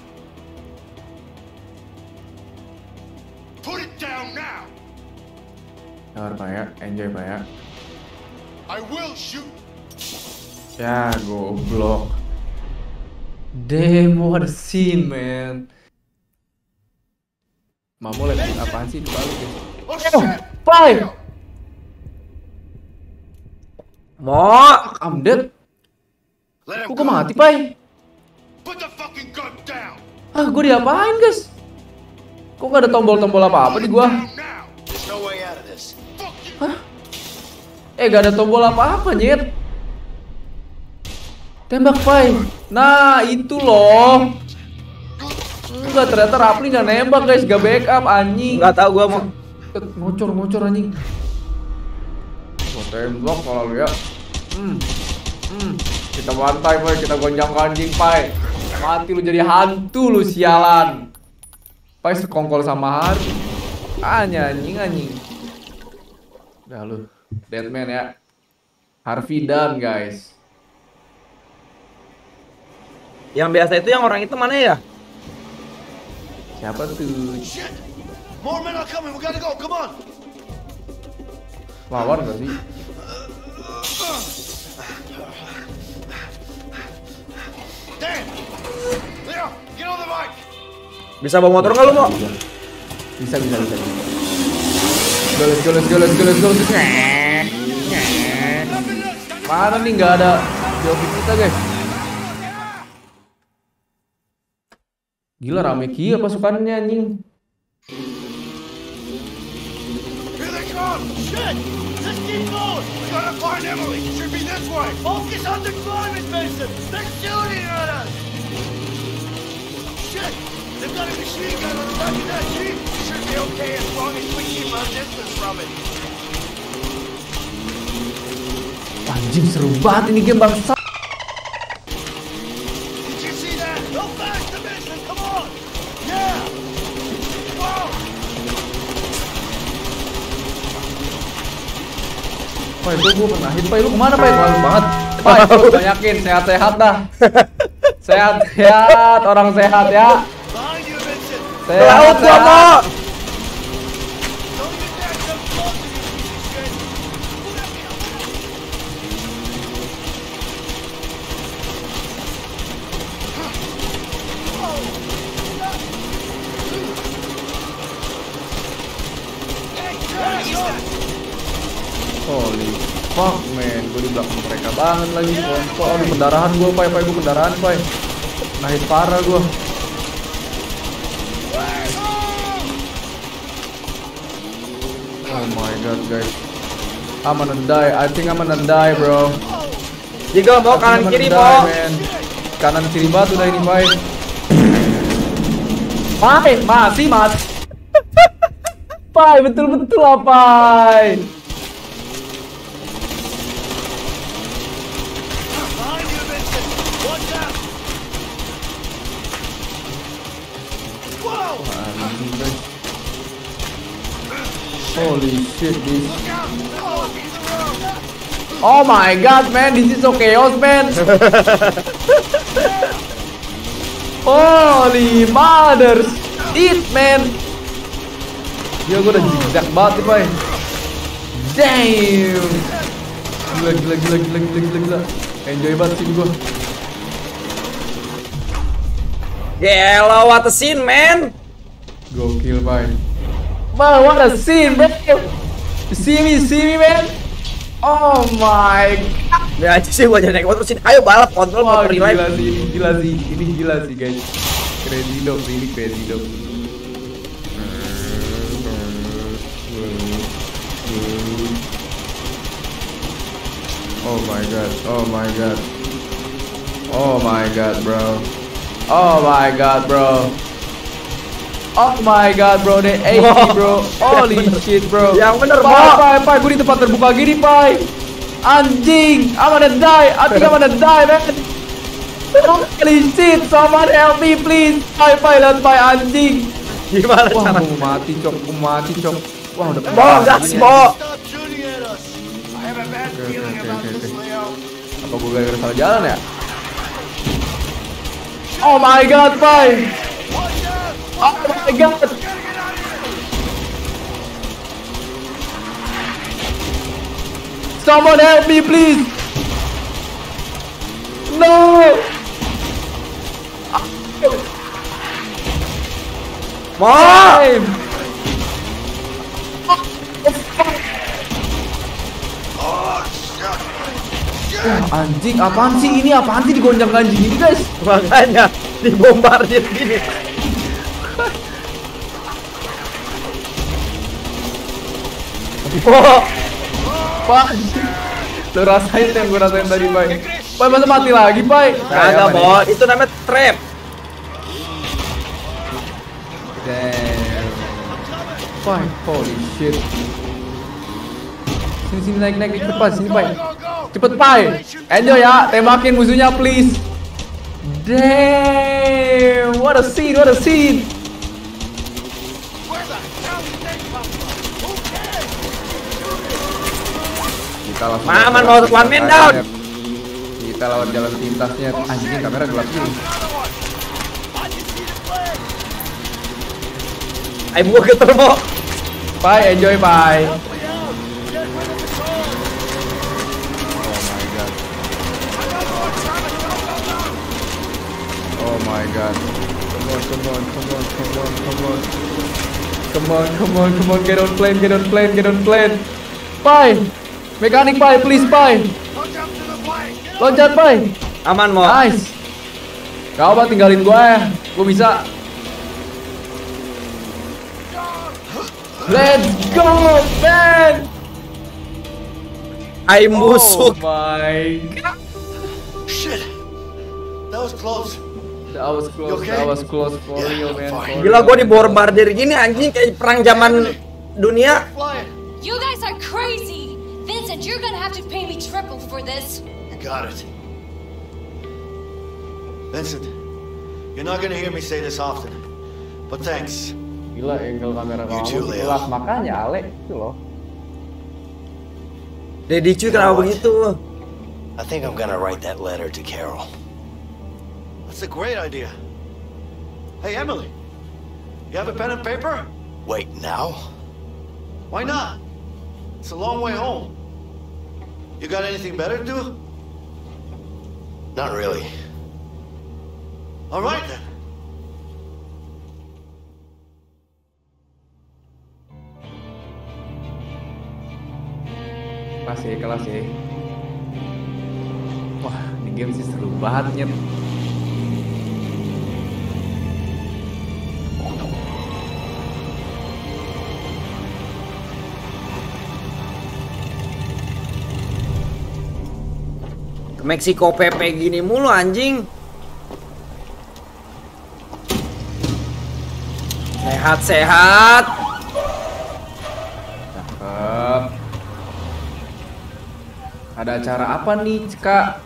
Put it down now! Sabar, Pak ya. Enjoy, Pak ya. I will shoot! Ya, goblok. Damn, what a scene, man. Mamu lagi apaan sih dibalik ya? Oh! Pai! Mo, I'm dead. Kok gue mati, Pai? Ah, gue diapain, guys? Kok gak ada tombol-tombol apa-apa di gua? This. Eh, gak ada tombol apa-apa, nyet. Tembak, Pai. Nah, itu loh. Enggak, ternyata Rapli gak nembak, guys. Gak backup, anjing. Nggak tahu gua mau. Ngocor, ngocor, anjing. Gua tembak kalau lu ya. Hmm. Hmm. Kita bantai, Pai. Kita gonjang anjing, Pai. Mati lu jadi hantu lu, sialan. Pai sekongkol sama Hari. Anya, anjing, anjing. Udah lu. Deadman ya. Harvey Dunn, guys. Yang biasa itu yang orang itu mana ya? Siapa tuh? More men are coming, we gotta go, come on! Lawan gak sih? Dan! Leo, get on the bike! Bisa bawa motor nggak lu, Mo? Bisa, bisa, bisa. Go, let's go, let's go, let's go, let's go. Mana nih nggak ada jawabin kita, guys? Gila rame kia pasukannya anjing. Here they come! Shit! Just keep going! We gotta find Emily! Should be this way! Focus on the climbing Mason! They're shooting at us! Shit! They've got a machine gun on the back of that jeep! Should be okay as long as we keep our distance from it. Anjing seru banget ini game bangsa. Pai, itu gue pernah hit, Pai. Lu ke mana, Pai? Terlalu banget. Pai, gue banyakin. Sehat-sehat dah. Sehat-sehat. Orang sehat ya. Behind you, Vincent! Sehat, Laut gua, Mo! sehat. Don't even dare come close to me, you piece of shit! Holy fuck, man. Gue di belakang mereka banget lagi. Kok aduh pendarahan gue, Pai. Pai, gue pendarahan, Pai. Nah, hit parah gue. Oh my god, guys. I'm gonna die. I think I'm gonna die, bro. Jika mau kanan kiri, man. Kanan kiri batu dah ini, Pai. Pai, masih mas. Pai, betul-betul lah, Pai. Behind you, Vincent! Watch out! Whoa! Anjing, guys. Holy shit, road! Oh my god, man, this is so chaos, man. Holy mothers, it, man. Gila, gue udah zigzag banget nih. Damn. Gila, gila, gila, gila, gila, gila, gila. Enjoy banget sih gue. Gila, what a scene, man. Gokil, Pai. Wah, what a scene, bro. See me, see me, man. Oh my god. Ya sih gua jadi naik motor sini. Ayo balap kontrol Wah, oh, motor gila sih, ini gila sih, ini gila sih guys. Crazy dog, ini crazy dog. Oh my god, oh my god. Oh my god, bro. Oh my god, bro. Oh my god, bro, ate me, bro. Holy shit, bro. Yang bener, Bo. pai, pai, gue di tempat terbuka gini, pai. Anjing, I'm gonna die. I think I'm gonna die, man. Holy shit, someone help me, please. Pai, pai, lihat pai, anjing. Gimana Wah, cara? mau mati, cok, mau mati, cok. Wah, udah Bo, gas, Bo. Apa gue gara-gara salah jalan ya? Oh my god, pai. Oh my god. Someone help me, please. No. Mo! Wah, anjing, apaan sih ini? Apaan sih digonjang ganjing ini, guys? Makanya dibombardir gini. Wah. Pak. Lu rasain yang gue rasain tadi, Pai. Pai, masa mati lagi, Pai? Kagak, Bo. Itu namanya trap. Damn. Pai, holy shit. Sini sini naik naik cepet Pai, sini Pai. Cepet Pai. Enjoy ya, tembakin musuhnya please. Damn, what a scene, what a scene. Kita langsung Maman lawan mau one man down. Kita lawan jalan pintasnya. Anjing kamera gelap gini. Ayo gua geter, Bo. Bye, enjoy, bye. Oh my god. Come on, come on, come on, come on, come on. Come on, come on, come on, get on plane, get on plane, get on plane. Bye. Mechanic bye, please bye. Loncat bye. Aman, Mo. Nice. Gak apa tinggalin gua ya. Gua bisa. Let's go, man. Ayo musuh. Oh my god. Shit. That was close. That was close, okay? that was close for real, man. for Gila gua dibombardir gini anjing kayak perang zaman dunia. You guys are crazy! Vincent, you're gonna have to pay me triple for this. You got it. Vincent, you're not gonna hear me say this often, but thanks. Gila angle kamera You kamu too, tuh Leo. kelas makanya Ale itu loh. Deddy cuy kenapa begitu? I think I'm gonna write that letter to Carol. That's a great idea. Hey, Emily, you have a pen and paper? Wait, now? Why not? It's a long way home. You got anything better to do? Not really. All right then. Kelas ya, kelas ya. Wah, ini game sih seru banget nyet. Meksiko PP gini mulu anjing. Sehat sehat. Cakep. Ada acara apa nih, Kak?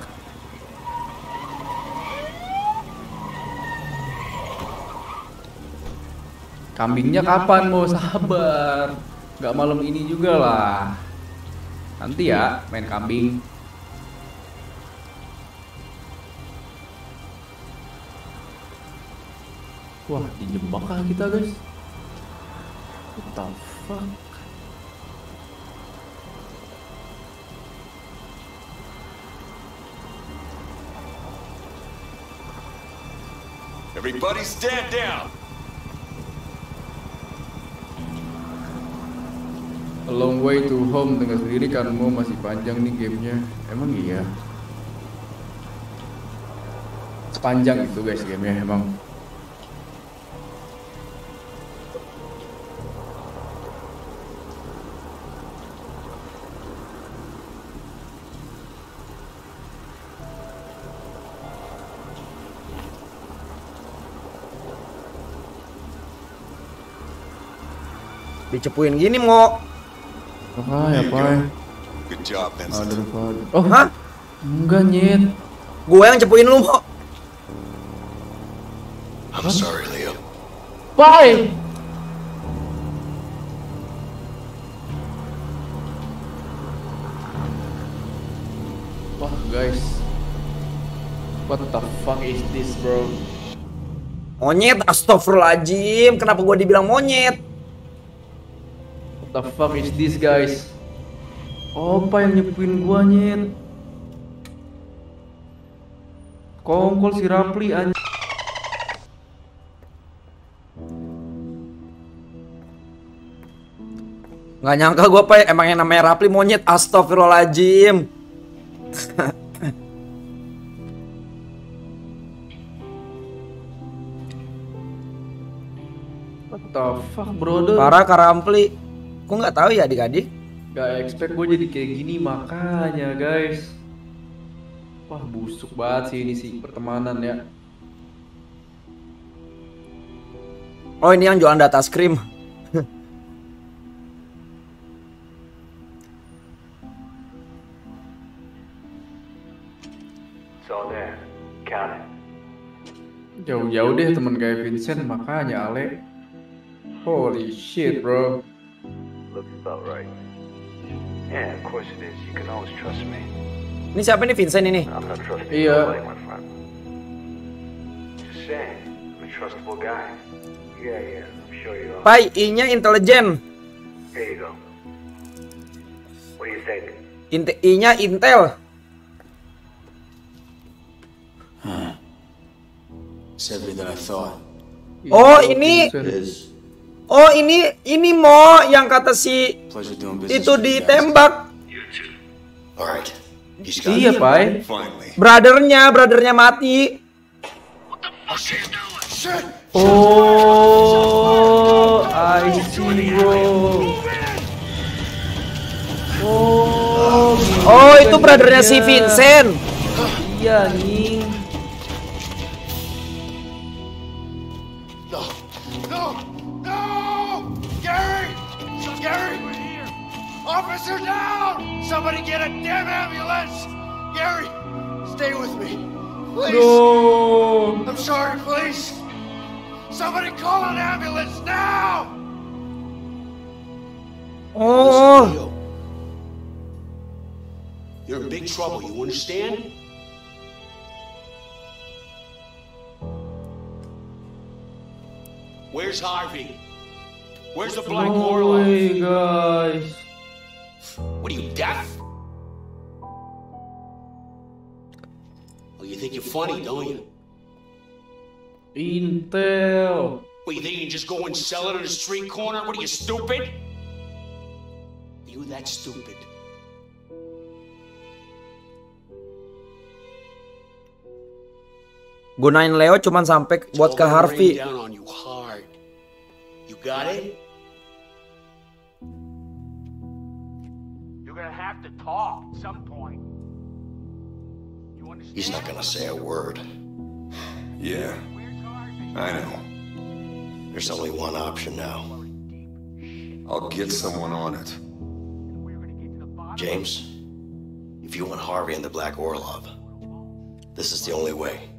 Kambingnya kapan mau sabar? Gak malam ini juga lah. Nanti ya main kambing. Wah, dijebak kah kita guys? What the fuck? Everybody stand down. A long way to home dengan sendiri kamu masih panjang nih gamenya. Emang iya. Sepanjang itu guys gamenya emang. Dicepuin gini mau. Apa ya pak? Good job, aduh. Oh, Hah? enggak nyet. Gue yang cepuin lu mau. I'm sorry, Leo. Bye. Wah guys, what the fuck is this bro? Monyet, astagfirullahaladzim. Kenapa gue dibilang monyet? The fuck is this guys? Apa yang nyepuin gua nyet? Kongkol si Rapli anjing. Nggak nyangka gue pak, emang yang namanya Rapli monyet. Astagfirullahaladzim. What the fuck brother? Parah Karampli. Kok nggak tahu ya adik-adik? Gak expect gue jadi kayak gini makanya guys. Wah busuk banget sih ini sih pertemanan ya. Oh ini yang jualan data scream. Jauh-jauh deh temen kayak Vincent makanya Ale. Holy shit bro. Looks about right. Yeah, of course it is. You can always trust me. Ini siapa nih Vincent ini? I'm not trusting Iya. nobody, my friend. Just saying, I'm a trustable guy. Yeah, yeah, I'm sure you are. Pai, I-nya intelijen. Here you go. What do you think? Inte I-nya intel. It's everything I thought. Oh ini, is. Oh ini, ini mo yang kata si itu ditembak. Iya. Finally. Brothernya, brothernya mati. Oh, I see bro. Oh, Oh itu brothernya si Vincent. Iya anjing. Officer down! Somebody get a damn ambulance! Gary! Stay with me. Please! No. I'm sorry, please! Somebody call an ambulance now! Oh, Leo. You're in big trouble, you understand? Where's Harvey? Where's the Black oh, Orlov? way, guys. What are you, deaf? Well, you think you're funny, don't you? Intel. What, you think you can just go and sell it on the street corner? What are you, stupid? Are you that stupid? gunain Leo cuman sampai buat ke It's all gonna Harvey. rain down on you hard. You got it? Talk at some point. You understand? He's not gonna say a word. Yeah. I know. There's only one option now. I'll get someone on it. James, if you want Harvey and the Black Orlov, this is the only way.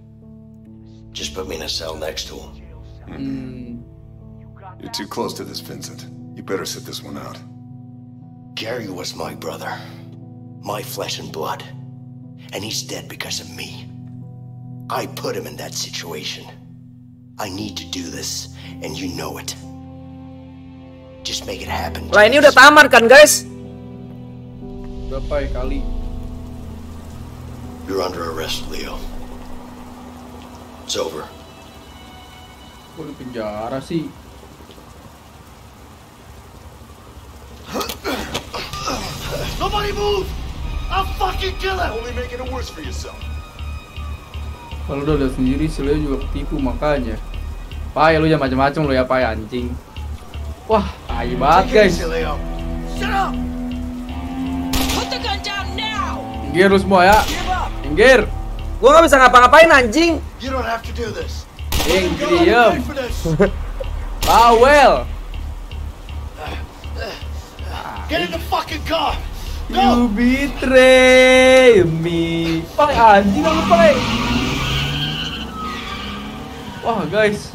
Just put me in a cell next to him. Mm-hmm. You're too close to this, Vincent. You better sit this one out. Gary was my brother, my flesh and blood, and he's dead because of me. I put him in that situation. I need to do this, and you know it. Just make it happen. Lah ini udah tamat kan guys? Berapa kali? You're under arrest, Leo. It's over. Kok di penjara sih? Nobody move! I'll fucking kill him! Only making it worse for yourself. Kalau udah lihat sendiri si Leo juga ketipu makanya. Pai lu jangan macam-macam lu ya pai anjing. Wah, tai banget guys. Shut up! Put the gun down now! Minggir lu semua ya. Minggir. Gua nggak bisa ngapa-ngapain anjing. You don't have to do this. Ding, diem. Bawel. Get in the fucking car! You betray me. Pai anjing lu pai. Wah guys.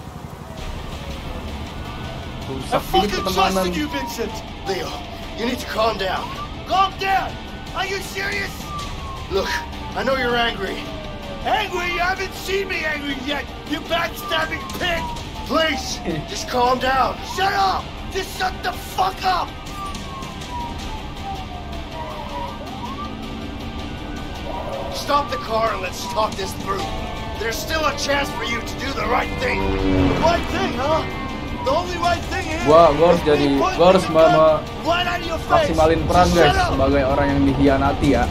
I fucking pertemanan. trusted you, Vincent! Leo, you need to calm down. Calm down! Are you serious? Look, I know you're angry. Angry? You haven't seen me angry yet, you backstabbing pig! Please, just calm down. Shut up! Just shut the fuck up! Stop the car and let's talk this through. There's still a chance for you to do the right thing. The right thing, huh? The only right thing here Gua gua harus is jadi gua harus the ma- gun ma- right out of your face. maksimalin peran guys sebagai orang yang dikhianati ya.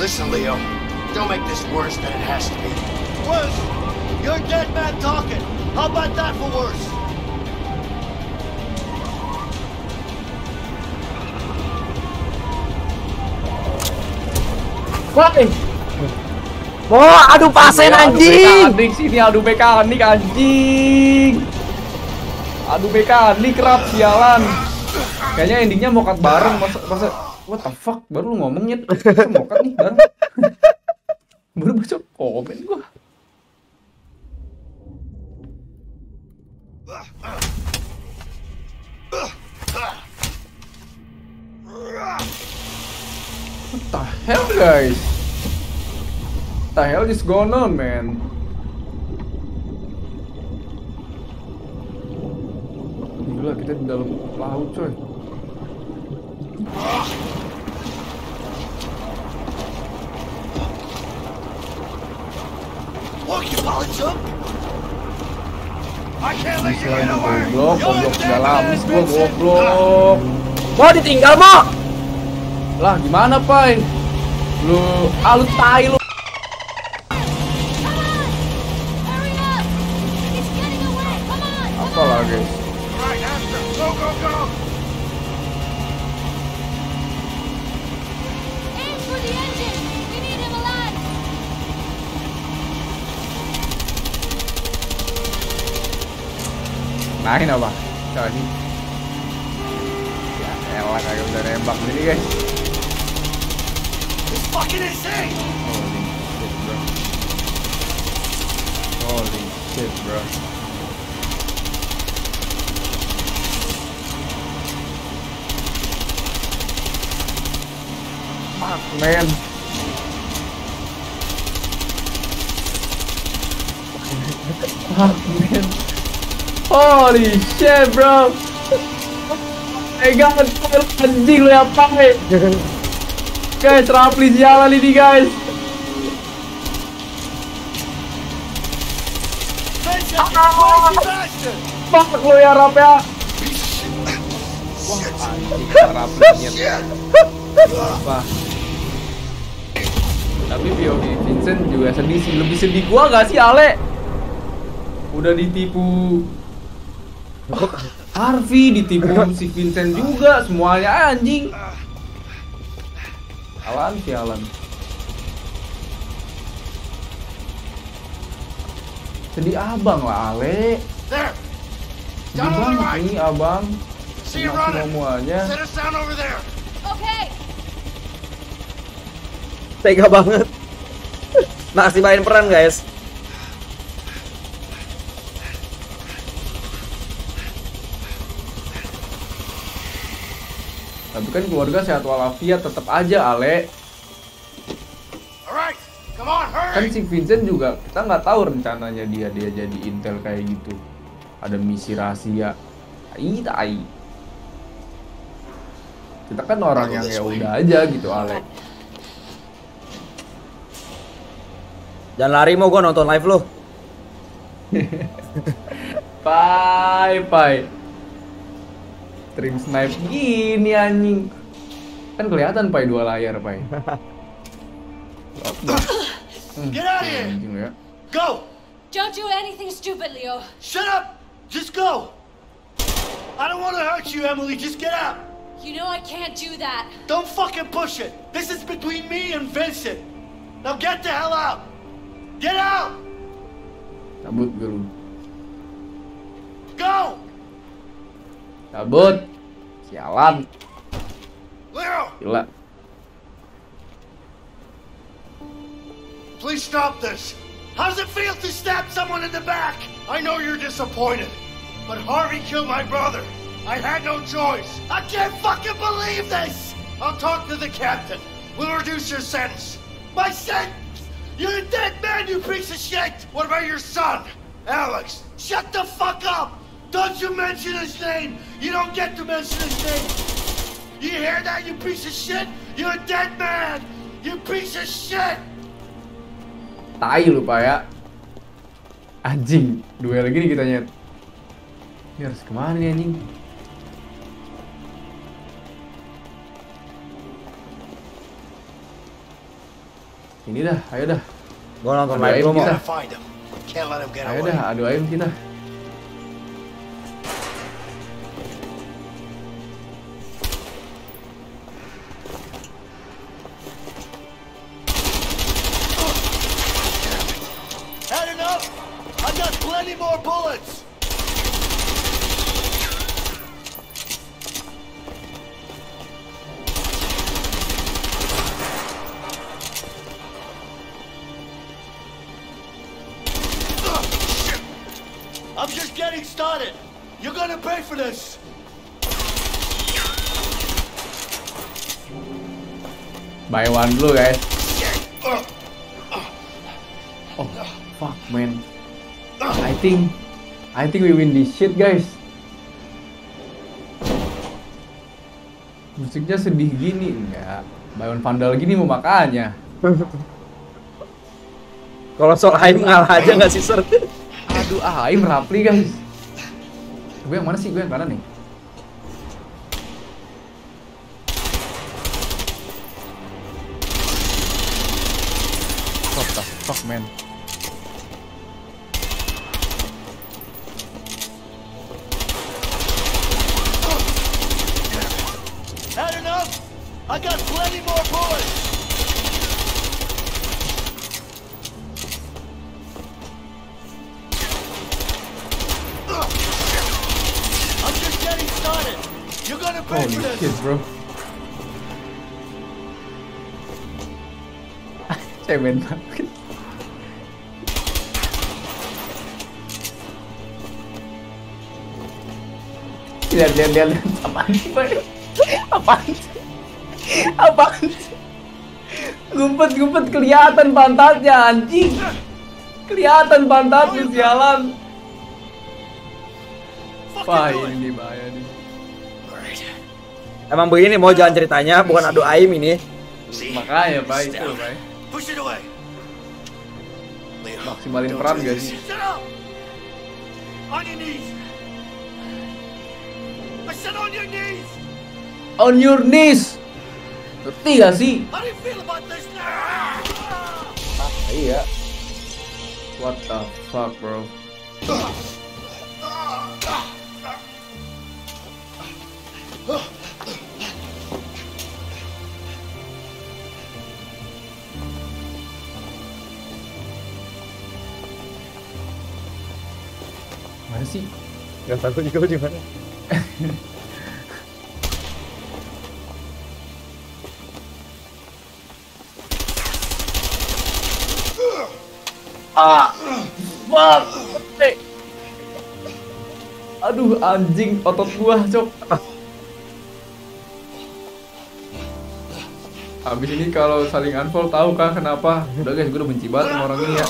Listen, Leo. Don't make this worse than it has to be. Worse? You're dead man talking. How about that for worse? Wah, eh. Mau adu pasen Iya, adu anjing. mekanik sini adu mekanik anjing. Adu mekanik kerap sialan. Kayaknya endingnya mau cut bareng masa masa what the fuck baru lu ngomongnya mau cut nih bareng. baru baca komen gua. What the hell guys? What the hell is going on man? Gila kita di dalam laut coy. Look, you polychump! I can't let you Selain get away! goblok, goblok gua goblok. Mau ditinggal mau. Lah gimana pai? Lu ah tai lu. Apa alive! Nahin apa? Coba nih. Ya elah kagak bisa nembak gini guys. Fucking insane! Holy shit bro. Holy shit bro. Fuck man. Fuck man. Holy shit bro. Pegangan file anjing lu ya pai. Guys, Rapli jalan ini guys. Fuck lu ya Rap ya. Wah? Tapi POV Vincent juga sedih sih. Lebih sedih gua gak sih Ale? Udah ditipu Harvey, ditipu si Vincent juga, semuanya anjing. Alan si Alan. Sedih abang lah Ale. Sedih on the banget nih abang. Kena semuanya. Tega banget. Maksimalin peran guys. Tapi kan keluarga sehat walafiat tetap aja Ale. Kan si Vincent juga kita nggak tahu rencananya dia dia jadi intel kayak gitu. Ada misi rahasia. Tai tai. Kita kan orang yang ya udah aja gitu Ale. Jangan lari mau gua nonton live lu. Bye bye. String snipe gini anjing. Kan kelihatan pai dua layar pai. Hmm, Get out of here! Anjing lu ya. Go! Don't do anything stupid, Leo. Shut up! Just go! I don't want to hurt you, Emily. Just get out! You know I can't do that. Don't fucking push it! This is between me and Vincent! Now get the hell out! Get out! Cabut gue lu. Go! Cabut. Sialan. Gila. Please stop this! How does it feel to stab someone in the back? I know you're disappointed, but Harvey killed my brother. I had no choice. I can't fucking believe this! I'll talk to the captain. We'll reduce your sentence. My sentence? You're a dead man, you piece of shit! What about your son? Alex, shut the fuck up! Don't you mention his name! You don't get to mention his name! You hear that, you piece of shit? You're a dead man! You piece of shit! Tai lu pak ya. Anjing, duel lagi nih kita nyet. Ini harus ke mana nih anjing? Ini dah, ayo dah. Gua nonton live mau. Ayo dah, adu ayam kita. Buy one dulu guys. Oh, fuck man. I think I think we win this shit guys. Musiknya sedih gini enggak. Buy one Vandal gini mau makanya. Kalau soal aim ngalah aja nggak sih, Sir? Aduh, ah, Aim Rapli guys. Gue yang mana sih? Gue yang kanan nih. Fuck man? Had enough? I got plenty more bullets! I'm just getting started. You're gonna pay Holy for this. shit bro. Cemen Lihat, lihat, lihat. Apaan sih, Pak? Apaan sih? Apaan sih? Ngumpet-ngumpet kelihatan pantatnya, anjing. Kelihatan pantatnya, sialan. Wah, ini bahaya nih. Emang begini mau jalan ceritanya, bukan adu aim ini. Makanya, Pak, itu, Pak. Maksimalin peran. On your knees. Said on your knees. On your knees. Ngerti gak sih? How do you feel about this now? Ah, iya. What the fuck, bro? Mana sih? Gak tahu juga di mana. Ah, fuck. Eh. Aduh, anjing otot gua, cok. Abis ini kalau saling unfollow tahu kan kenapa? Udah guys, gue udah benci banget sama orang ini ya.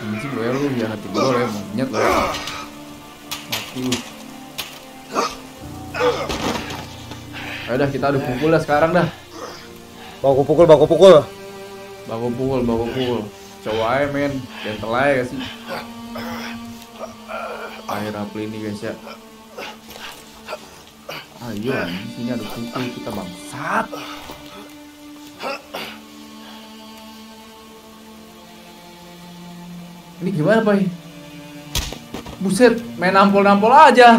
Benci gue ya lu, ya hati gue ya, monyet lo ya. Mati lu. Ya udah kita adu pukul dah sekarang dah. Baku pukul, baku pukul. Baku pukul, baku pukul. Coba aja men, gentle aja gak sih? Akhir April ini guys ya. Ayo, sini ada pukul kita bangsat. Ini gimana, Pak? Buset, main nampol-nampol aja.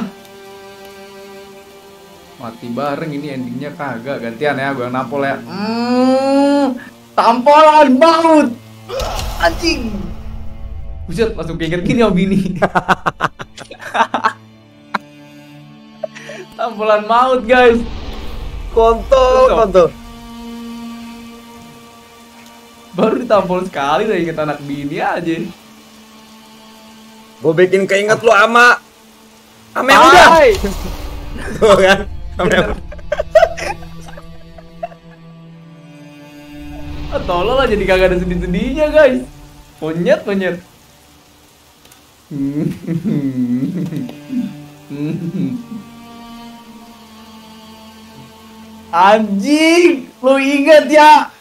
Mati bareng ini endingnya kagak. Gantian ya, gue yang nampol ya. Hmm, tampolan maut. Anjing. Buset, langsung keinget gini om bini. tampolan maut, guys. Kontol, kontol. Baru ditampol sekali udah inget anak bini aja. Gue bikin keinget lu ama ama yang udah. Tuh kan. Ah, tolol lah jadi kagak ada sedih-sedihnya guys. Monyet, monyet. Anjing, lu inget ya?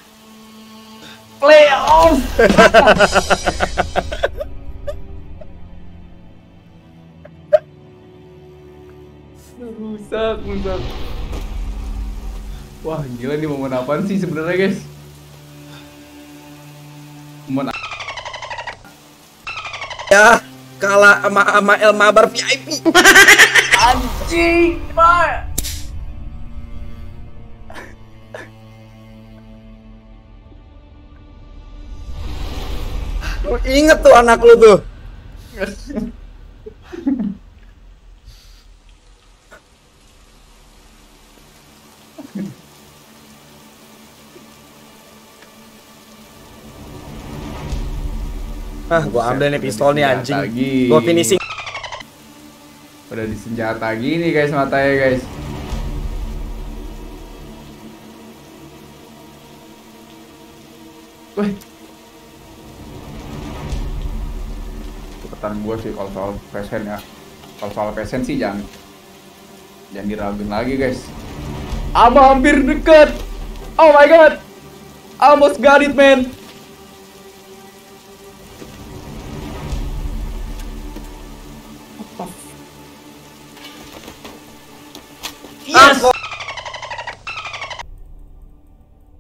Playoff. rusak, rusak. Wah, gila nih momen apaan sih sebenarnya guys? Momen ya kalah sama sama El Mabar VIP. Anjing, Pak. Lu inget tuh anak lu tuh. Ah, gua ambil nih pistol nih anjing. Lagi. Gua finishing. Udah disenjata gini guys matanya guys. Wih. Cepetan gue sih kalau soal passion ya. Kalau soal passion sih jangan jangan diraguin lagi guys. Ama hampir deket. Oh my god. Almost got it man. Yes.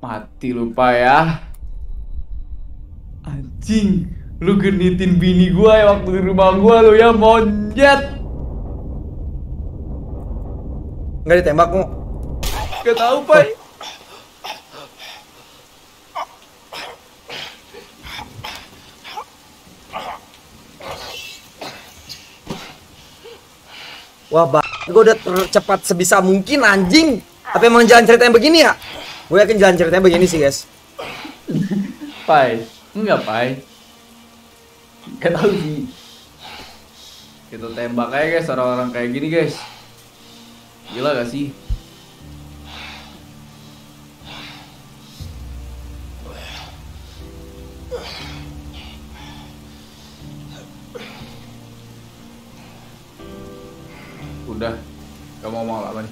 Mati lupa ya. Anjing, lu genitin bini gua ya waktu di rumah gua lu ya monjet. Enggak ditembak mu. Gak tahu, Pai. Wah, bah, gue udah tercepat sebisa mungkin anjing. Tapi emang jalan ceritanya begini ya? Gue yakin jalan ceritanya begini sih, guys. Pai, enggak Pai. Gak tahu sih. Kita tembak aja guys orang-orang kayak gini guys. Gila gak sih? Udah, gak mau mau apa nih?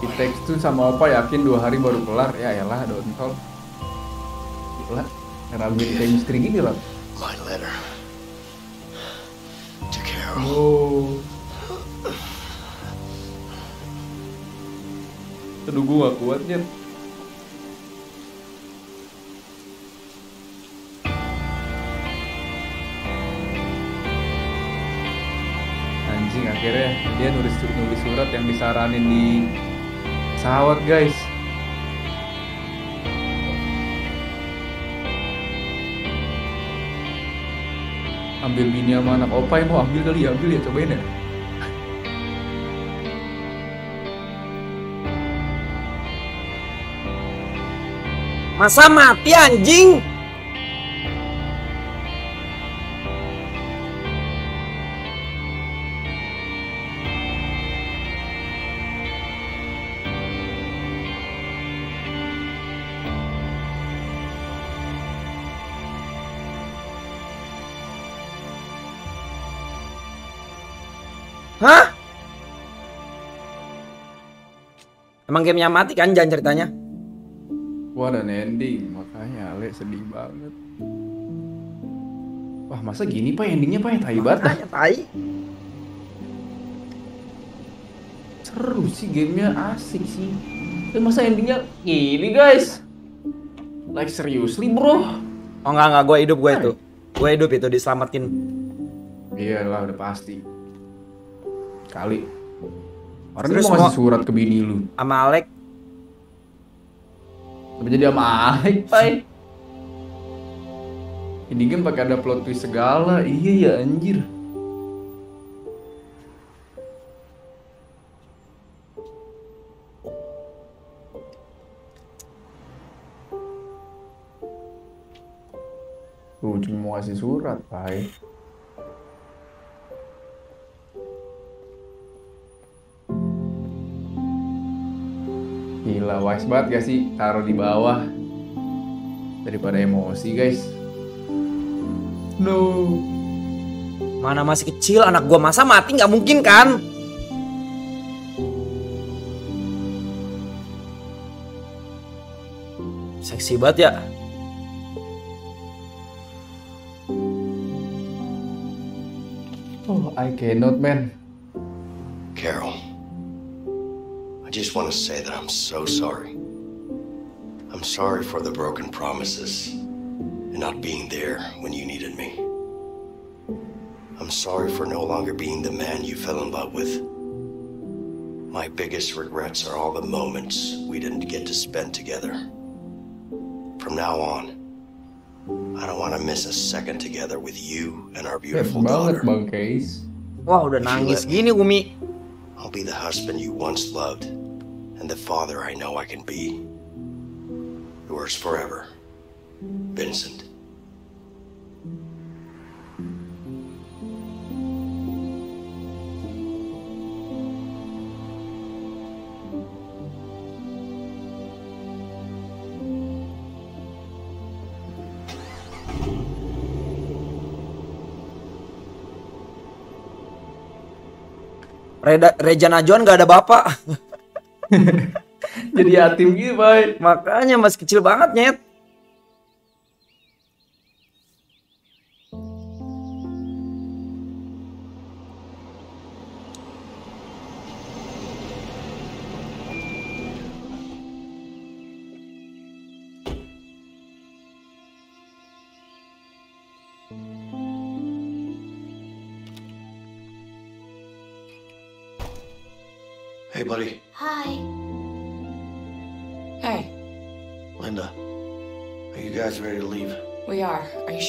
It takes two sama opa yakin dua hari baru kelar? Ya elah dontol gila ngeraguin chemistry gini loh My letter. To Carol. oh aduh gue gak kuat Nyet. anjing akhirnya dia nulis nulis surat yang disaranin di pesawat guys ambil bini sama anak opa yang mau ambil kali ya ambil ya cobain ya Masa mati anjing? Hah? Emang gamenya mati kan jangan ceritanya. Wah dan ending makanya Ale sedih banget. Wah masa gini pak endingnya pak ya tai banget. Makanya tai. Seru sih gamenya asik sih. Tapi masa endingnya gini guys? Like seriously bro? Oh enggak enggak gue hidup gue itu. Gue hidup itu diselamatin. Iya lah udah pasti. Kali. Orang Terus mau ngasih surat ke bini lu. Sama Alek Tapi jadi sama Alek, pai. Ini game pakai ada plot twist segala. Iya ya anjir. Tuh cuma mau kasih surat, pai. Gila, wise banget gak sih taruh di bawah daripada emosi guys. No. mana masih kecil anak gua masa mati nggak mungkin kan? Seksi banget ya. Oh, I cannot, man. I just want to say that I'm so sorry. I'm sorry for the broken promises and not being there when you needed me. I'm sorry for no longer being the man you fell in love with. My biggest regrets are all the moments we didn't get to spend together. From now on, I don't want to miss a second together with you and our beautiful banget daughter. bang Case. Wah udah nangis gini Umi. I'll be the husband you once loved and the father I know I can be. Yours forever, Vincent. Reda, Reja Najwan gak ada bapak. Jadi yatim gitu. Makanya masih kecil banget, Nyet.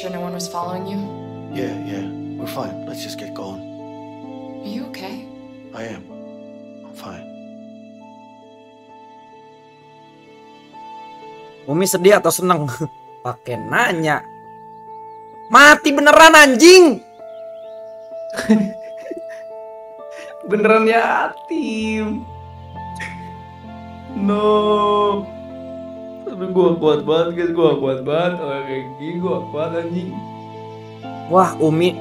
Sure no one was following you? Yeah, yeah. We're fine. Let's just get going. Are you okay? I am. I'm fine. Umi sedih atau seneng? Pakai nanya. Mati beneran anjing. Beneran yatim. No. Tapi gua kuat banget guys, gua kuat banget. Orang kayak gini gua kuat anjing. Wah, Umi.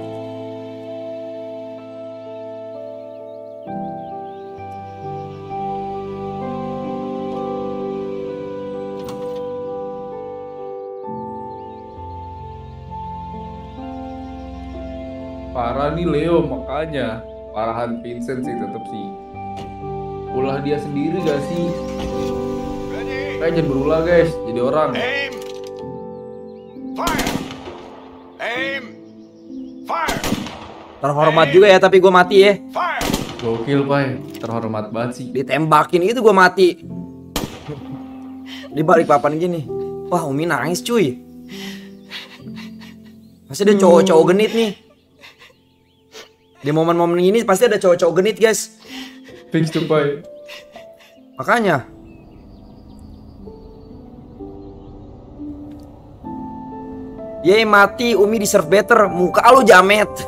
Parah nih Leo makanya. Parahan Vincent sih tetep sih. Ulah dia sendiri gak sih? Kayak jangan berulah guys, jadi orang. Aim! Fire! Aim! Fire! Terhormat juga ya tapi gue mati ya. Fire! Gokil, Pai. Terhormat banget sih. Ditembakin itu gue mati. Di balik papan gini. Wah, Umi nangis cuy. Pasti ada cowok-cowok genit nih. Di momen-momen ini pasti ada cowok-cowok genit, guys. Fix tuh, Pai. Makanya. Yeay mati, Umi deserve better. Muka lu jamet.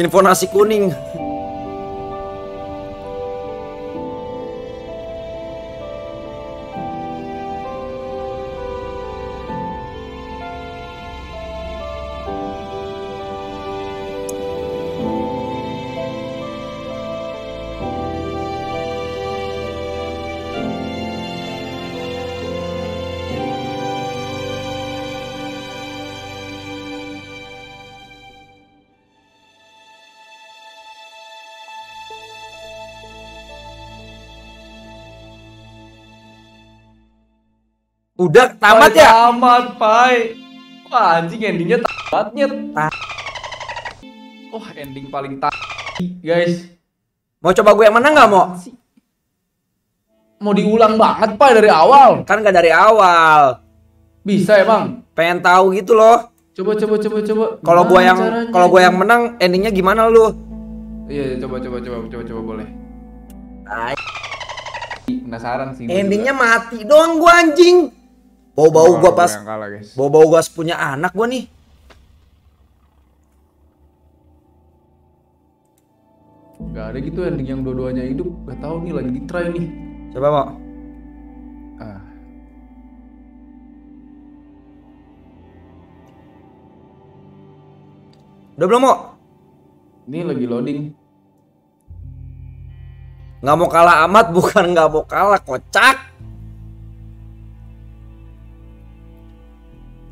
Info nasi kuning. Udah tamat ya? Tamat, Pai. Wah, anjing endingnya tamatnya. Wah, ending paling tak guys. Mau coba gue yang menang nggak mau? Mau diulang banget, Pai, dari awal. Kan gak dari awal. Bisa emang. Pengen tahu gitu loh. Coba coba coba coba. Kalau gue yang kalau gue yang menang endingnya gimana lu? Iya, coba coba coba coba coba boleh. Tai. Penasaran sih. gua Endingnya mati doang gue anjing. Bau-bau gua pas bau-bau gue punya anak gue nih. Gak ada gitu ending yang dua-duanya hidup. Gak tahu nih lagi di try nih. Coba mau. Ah. Udah belum mau? Ini lagi loading. Nggak mau kalah amat bukan nggak mau kalah kocak.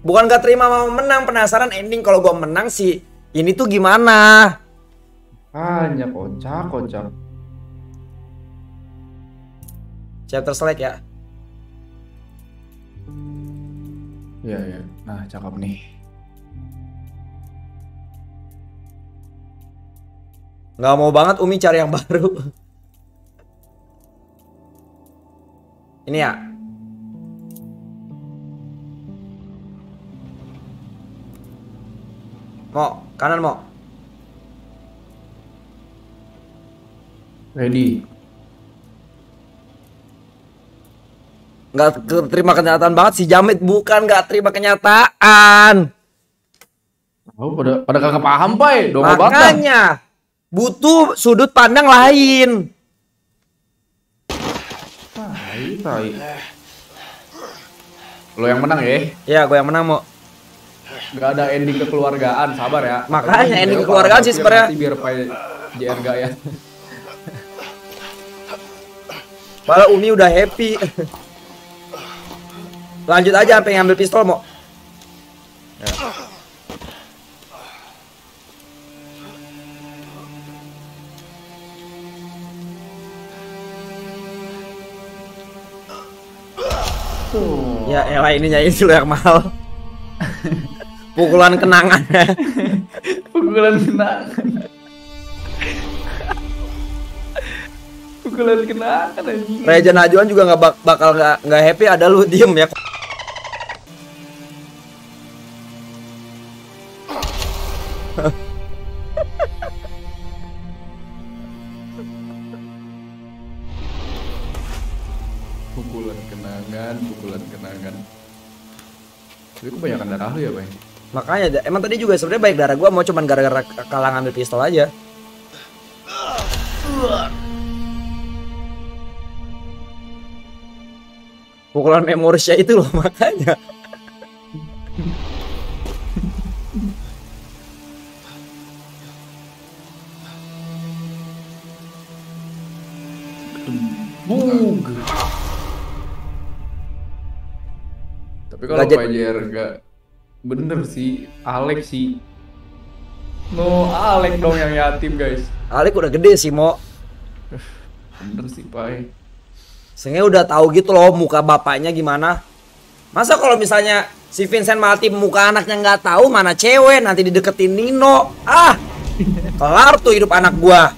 Bukan gak terima mau menang penasaran ending kalau gue menang sih ini tuh gimana? Hanya kocak kocak. Chapter select ya. Iya ya. Nah cakep nih. Nggak mau banget Umi cari yang baru. Ini ya. Mau kanan mau. Ready. Nggak terima kenyataan banget si Jamit bukan nggak terima kenyataan. Oh pada pada kagak paham banget. Makanya butuh sudut pandang lain. Tai tai. Lo yang menang ya? Ya, gue yang menang mau. Gak ada ending kekeluargaan, sabar ya. Makanya ending ya, kekeluargaan sih sebenarnya. Biar pai JR gaya. Malah Umi udah happy. Lanjut aja sampai ngambil pistol mau. Ya elah ini nyanyi dulu yang mahal. Pukulan kenangan Pukulan kenangan. Pukulan kenangan. Reja Najwan juga nggak bak- bakal nggak nggak happy ada lu diem ya. Pukulan kenangan, pukulan kenangan. Tapi kebanyakan darah lu ya, Bang? Makanya emang tadi juga sebenarnya baik darah gua mau cuman gara-gara kalah ngambil pistol aja. Pukulan memorisnya itu loh makanya. Bug. Tapi kalau Nggak jad- Pak JR nggak bener sih, Alex sih. No, Alex dong yang yatim guys. Alik udah gede sih mau. Bener sih Pak. Sehingga udah tahu gitu loh muka bapaknya gimana. Masa kalau misalnya si Vincent mati muka anaknya nggak tahu mana cewek nanti dideketin Nino. Ah, kelar tuh hidup anak gua.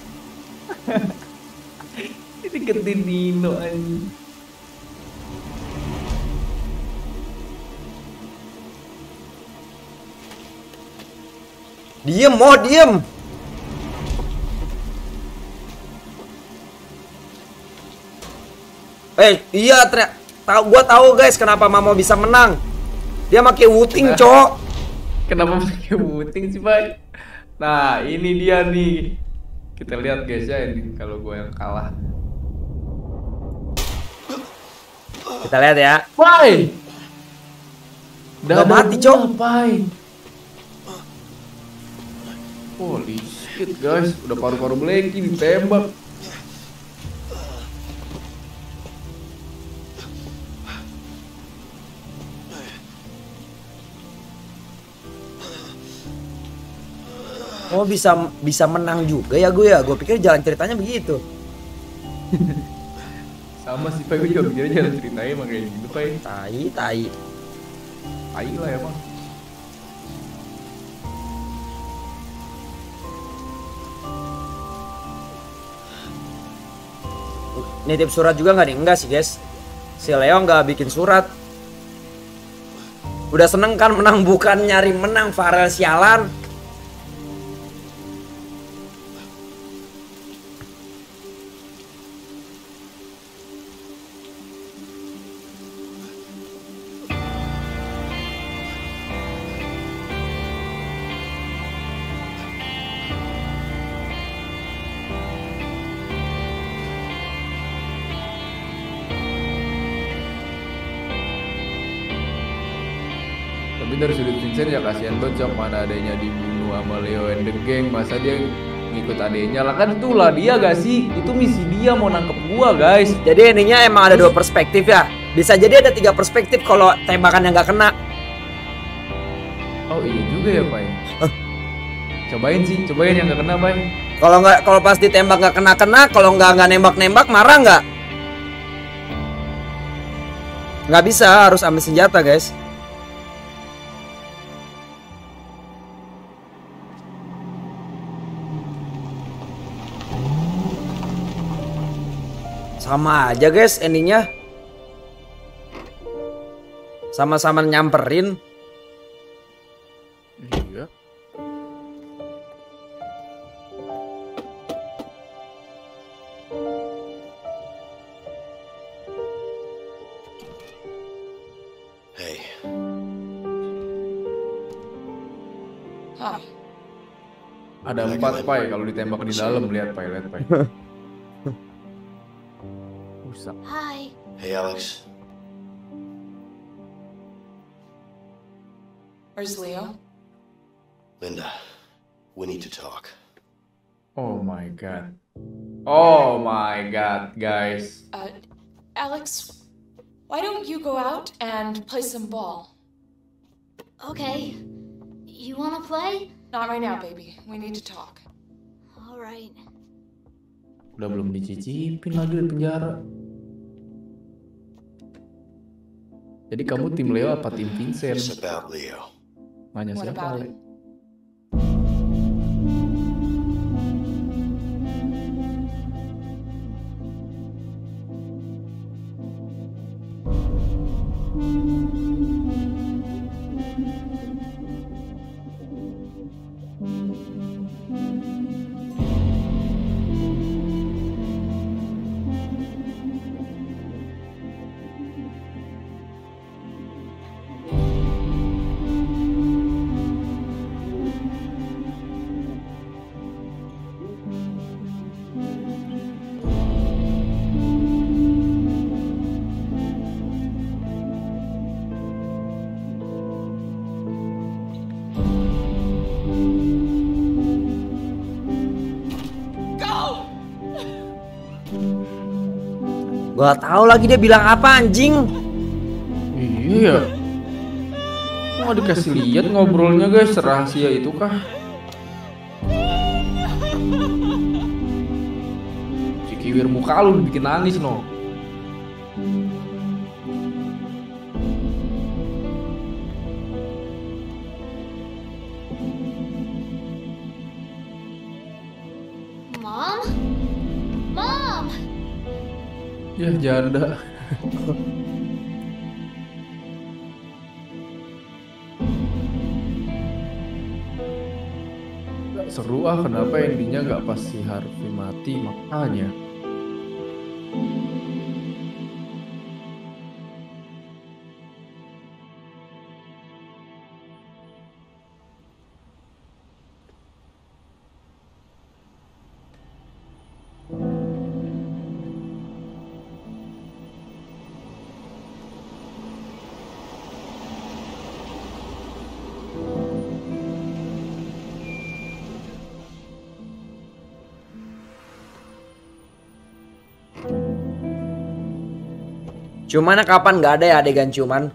Ini gedein Nino anjing. Diem mau diem. Eh iya teriak. Tahu gua tahu guys kenapa Mama bisa menang. Dia pakai wuting, Nah. Cok. Kenapa pakai puting sih Pak? Nah ini dia nih. Kita lihat guys ya ini kalau gue yang kalah. Kita lihat ya. Pai. Nggak mati, Cok. Pai. Holy shit guys, udah paru-paru Blacky ditembak. Oh bisa bisa menang juga ya gue ya. Gue pikir jalan ceritanya begitu. Sama sih Pai, gue juga mikirnya jalan ceritanya emang kayak gitu Pai Tai, tai. Tai lah emang Nitip surat juga nggak nih? Enggak sih guys. Si Leo nggak bikin surat. Udah seneng kan menang bukan nyari menang Farel sialan. Ya kasihan banget Cok Mana adanya dibunuh sama Leo and the gang Masa dia ngikut adanya lah kan itulah dia gak sih Itu misi dia mau nangkep gua guys Jadi ininya emang ada dua perspektif ya. Bisa jadi ada tiga perspektif kalau tembakan yang nggak kena. Oh iya juga ya Pai Cobain sih, cobain yang gak kena Pai Kalau nggak kalau pas ditembak nggak kena kena, kalau nggak nggak nembak nembak marah nggak? Nggak bisa, harus ambil senjata guys. Sama aja guys endingnya. Sama-sama nyamperin. Iya Hey, Hi. Ada empat Pai kalau ditembak di dalam lihat Pai, lihat Pai Rusak Hi. hey, Alex. Where's Leo? Linda, we need to talk. Oh my god Oh my god guys Uh, Alex, why don't you go out and play some ball? Okay. You wanna play? Not right now, baby. We need to talk. Alright. Udah belum dicicipin lagi di penjara Jadi kamu tim Leo apa tim Vincent? Nanya What siapa about Gua tahu lagi dia bilang apa anjing. Iya Kok nggak dikasih lihat ngobrolnya guys Rahasia itu kah? Si kiwir muka lu bikin nangis no Ya janda seru ah kenapa endingnya gak pas si Harvey mati? Makanya Cuman kapan? Nggak ada ya adegan cuman?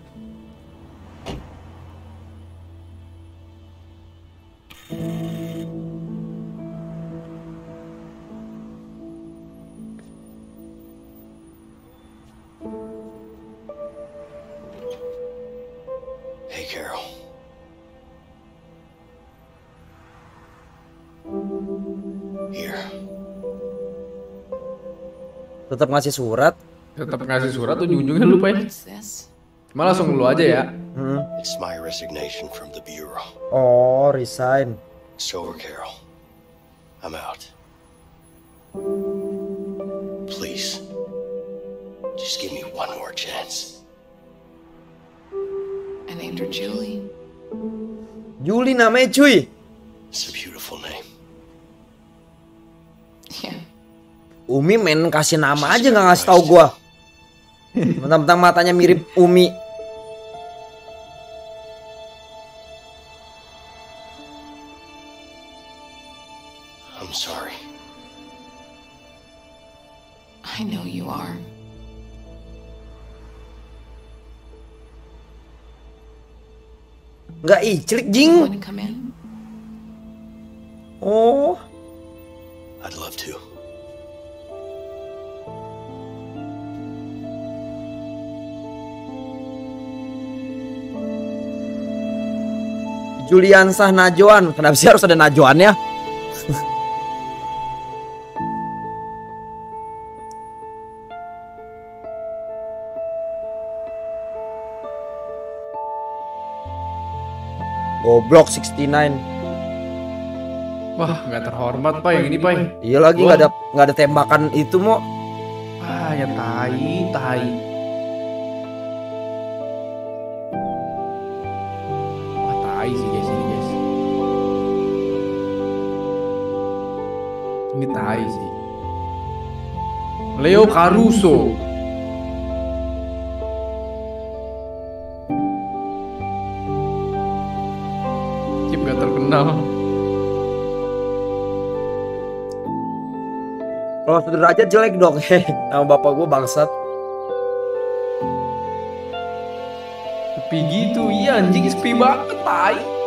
tetap ngasih surat? Tetap ngasih surat ujung-ujungnya lu Pai. Malah langsung lu aja ya. Hmm. It's my resignation from the Bureau. Oh, resign. It's over, Carol. I'm out. Please. Just give me one more chance. I named her Julie. Juli namanya cuy. It's a beautiful name. Umi main kasih nama aja nggak ngasih tahu gua. Mentang-mentang matanya mirip Umi. I'm sorry. I know you are. Nggak iclik jing. Oh. I'd love to. Juliansah Najwan. Kenapa sih harus ada Najwannya? Goblok 69. Wah, nggak terhormat Pai yang ini Pai. Iya lagi nggak ada nggak ada tembakan itu mau. Ah, ya tai, tai. Ini tai sih. Leo Caruso. Chip gak terkenal. Kalau sederajat jelek dong. Heh, nama bapak gue bangsat. Sepi gitu, iya anjing sepi banget, tai.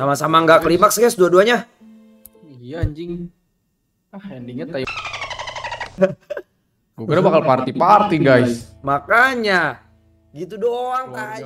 Sama-sama nggak klimaks guys dua-duanya. Iya anjing. Ah, endingnya tai. Gue kira bakal party-party, guys. Makanya gitu doang tai.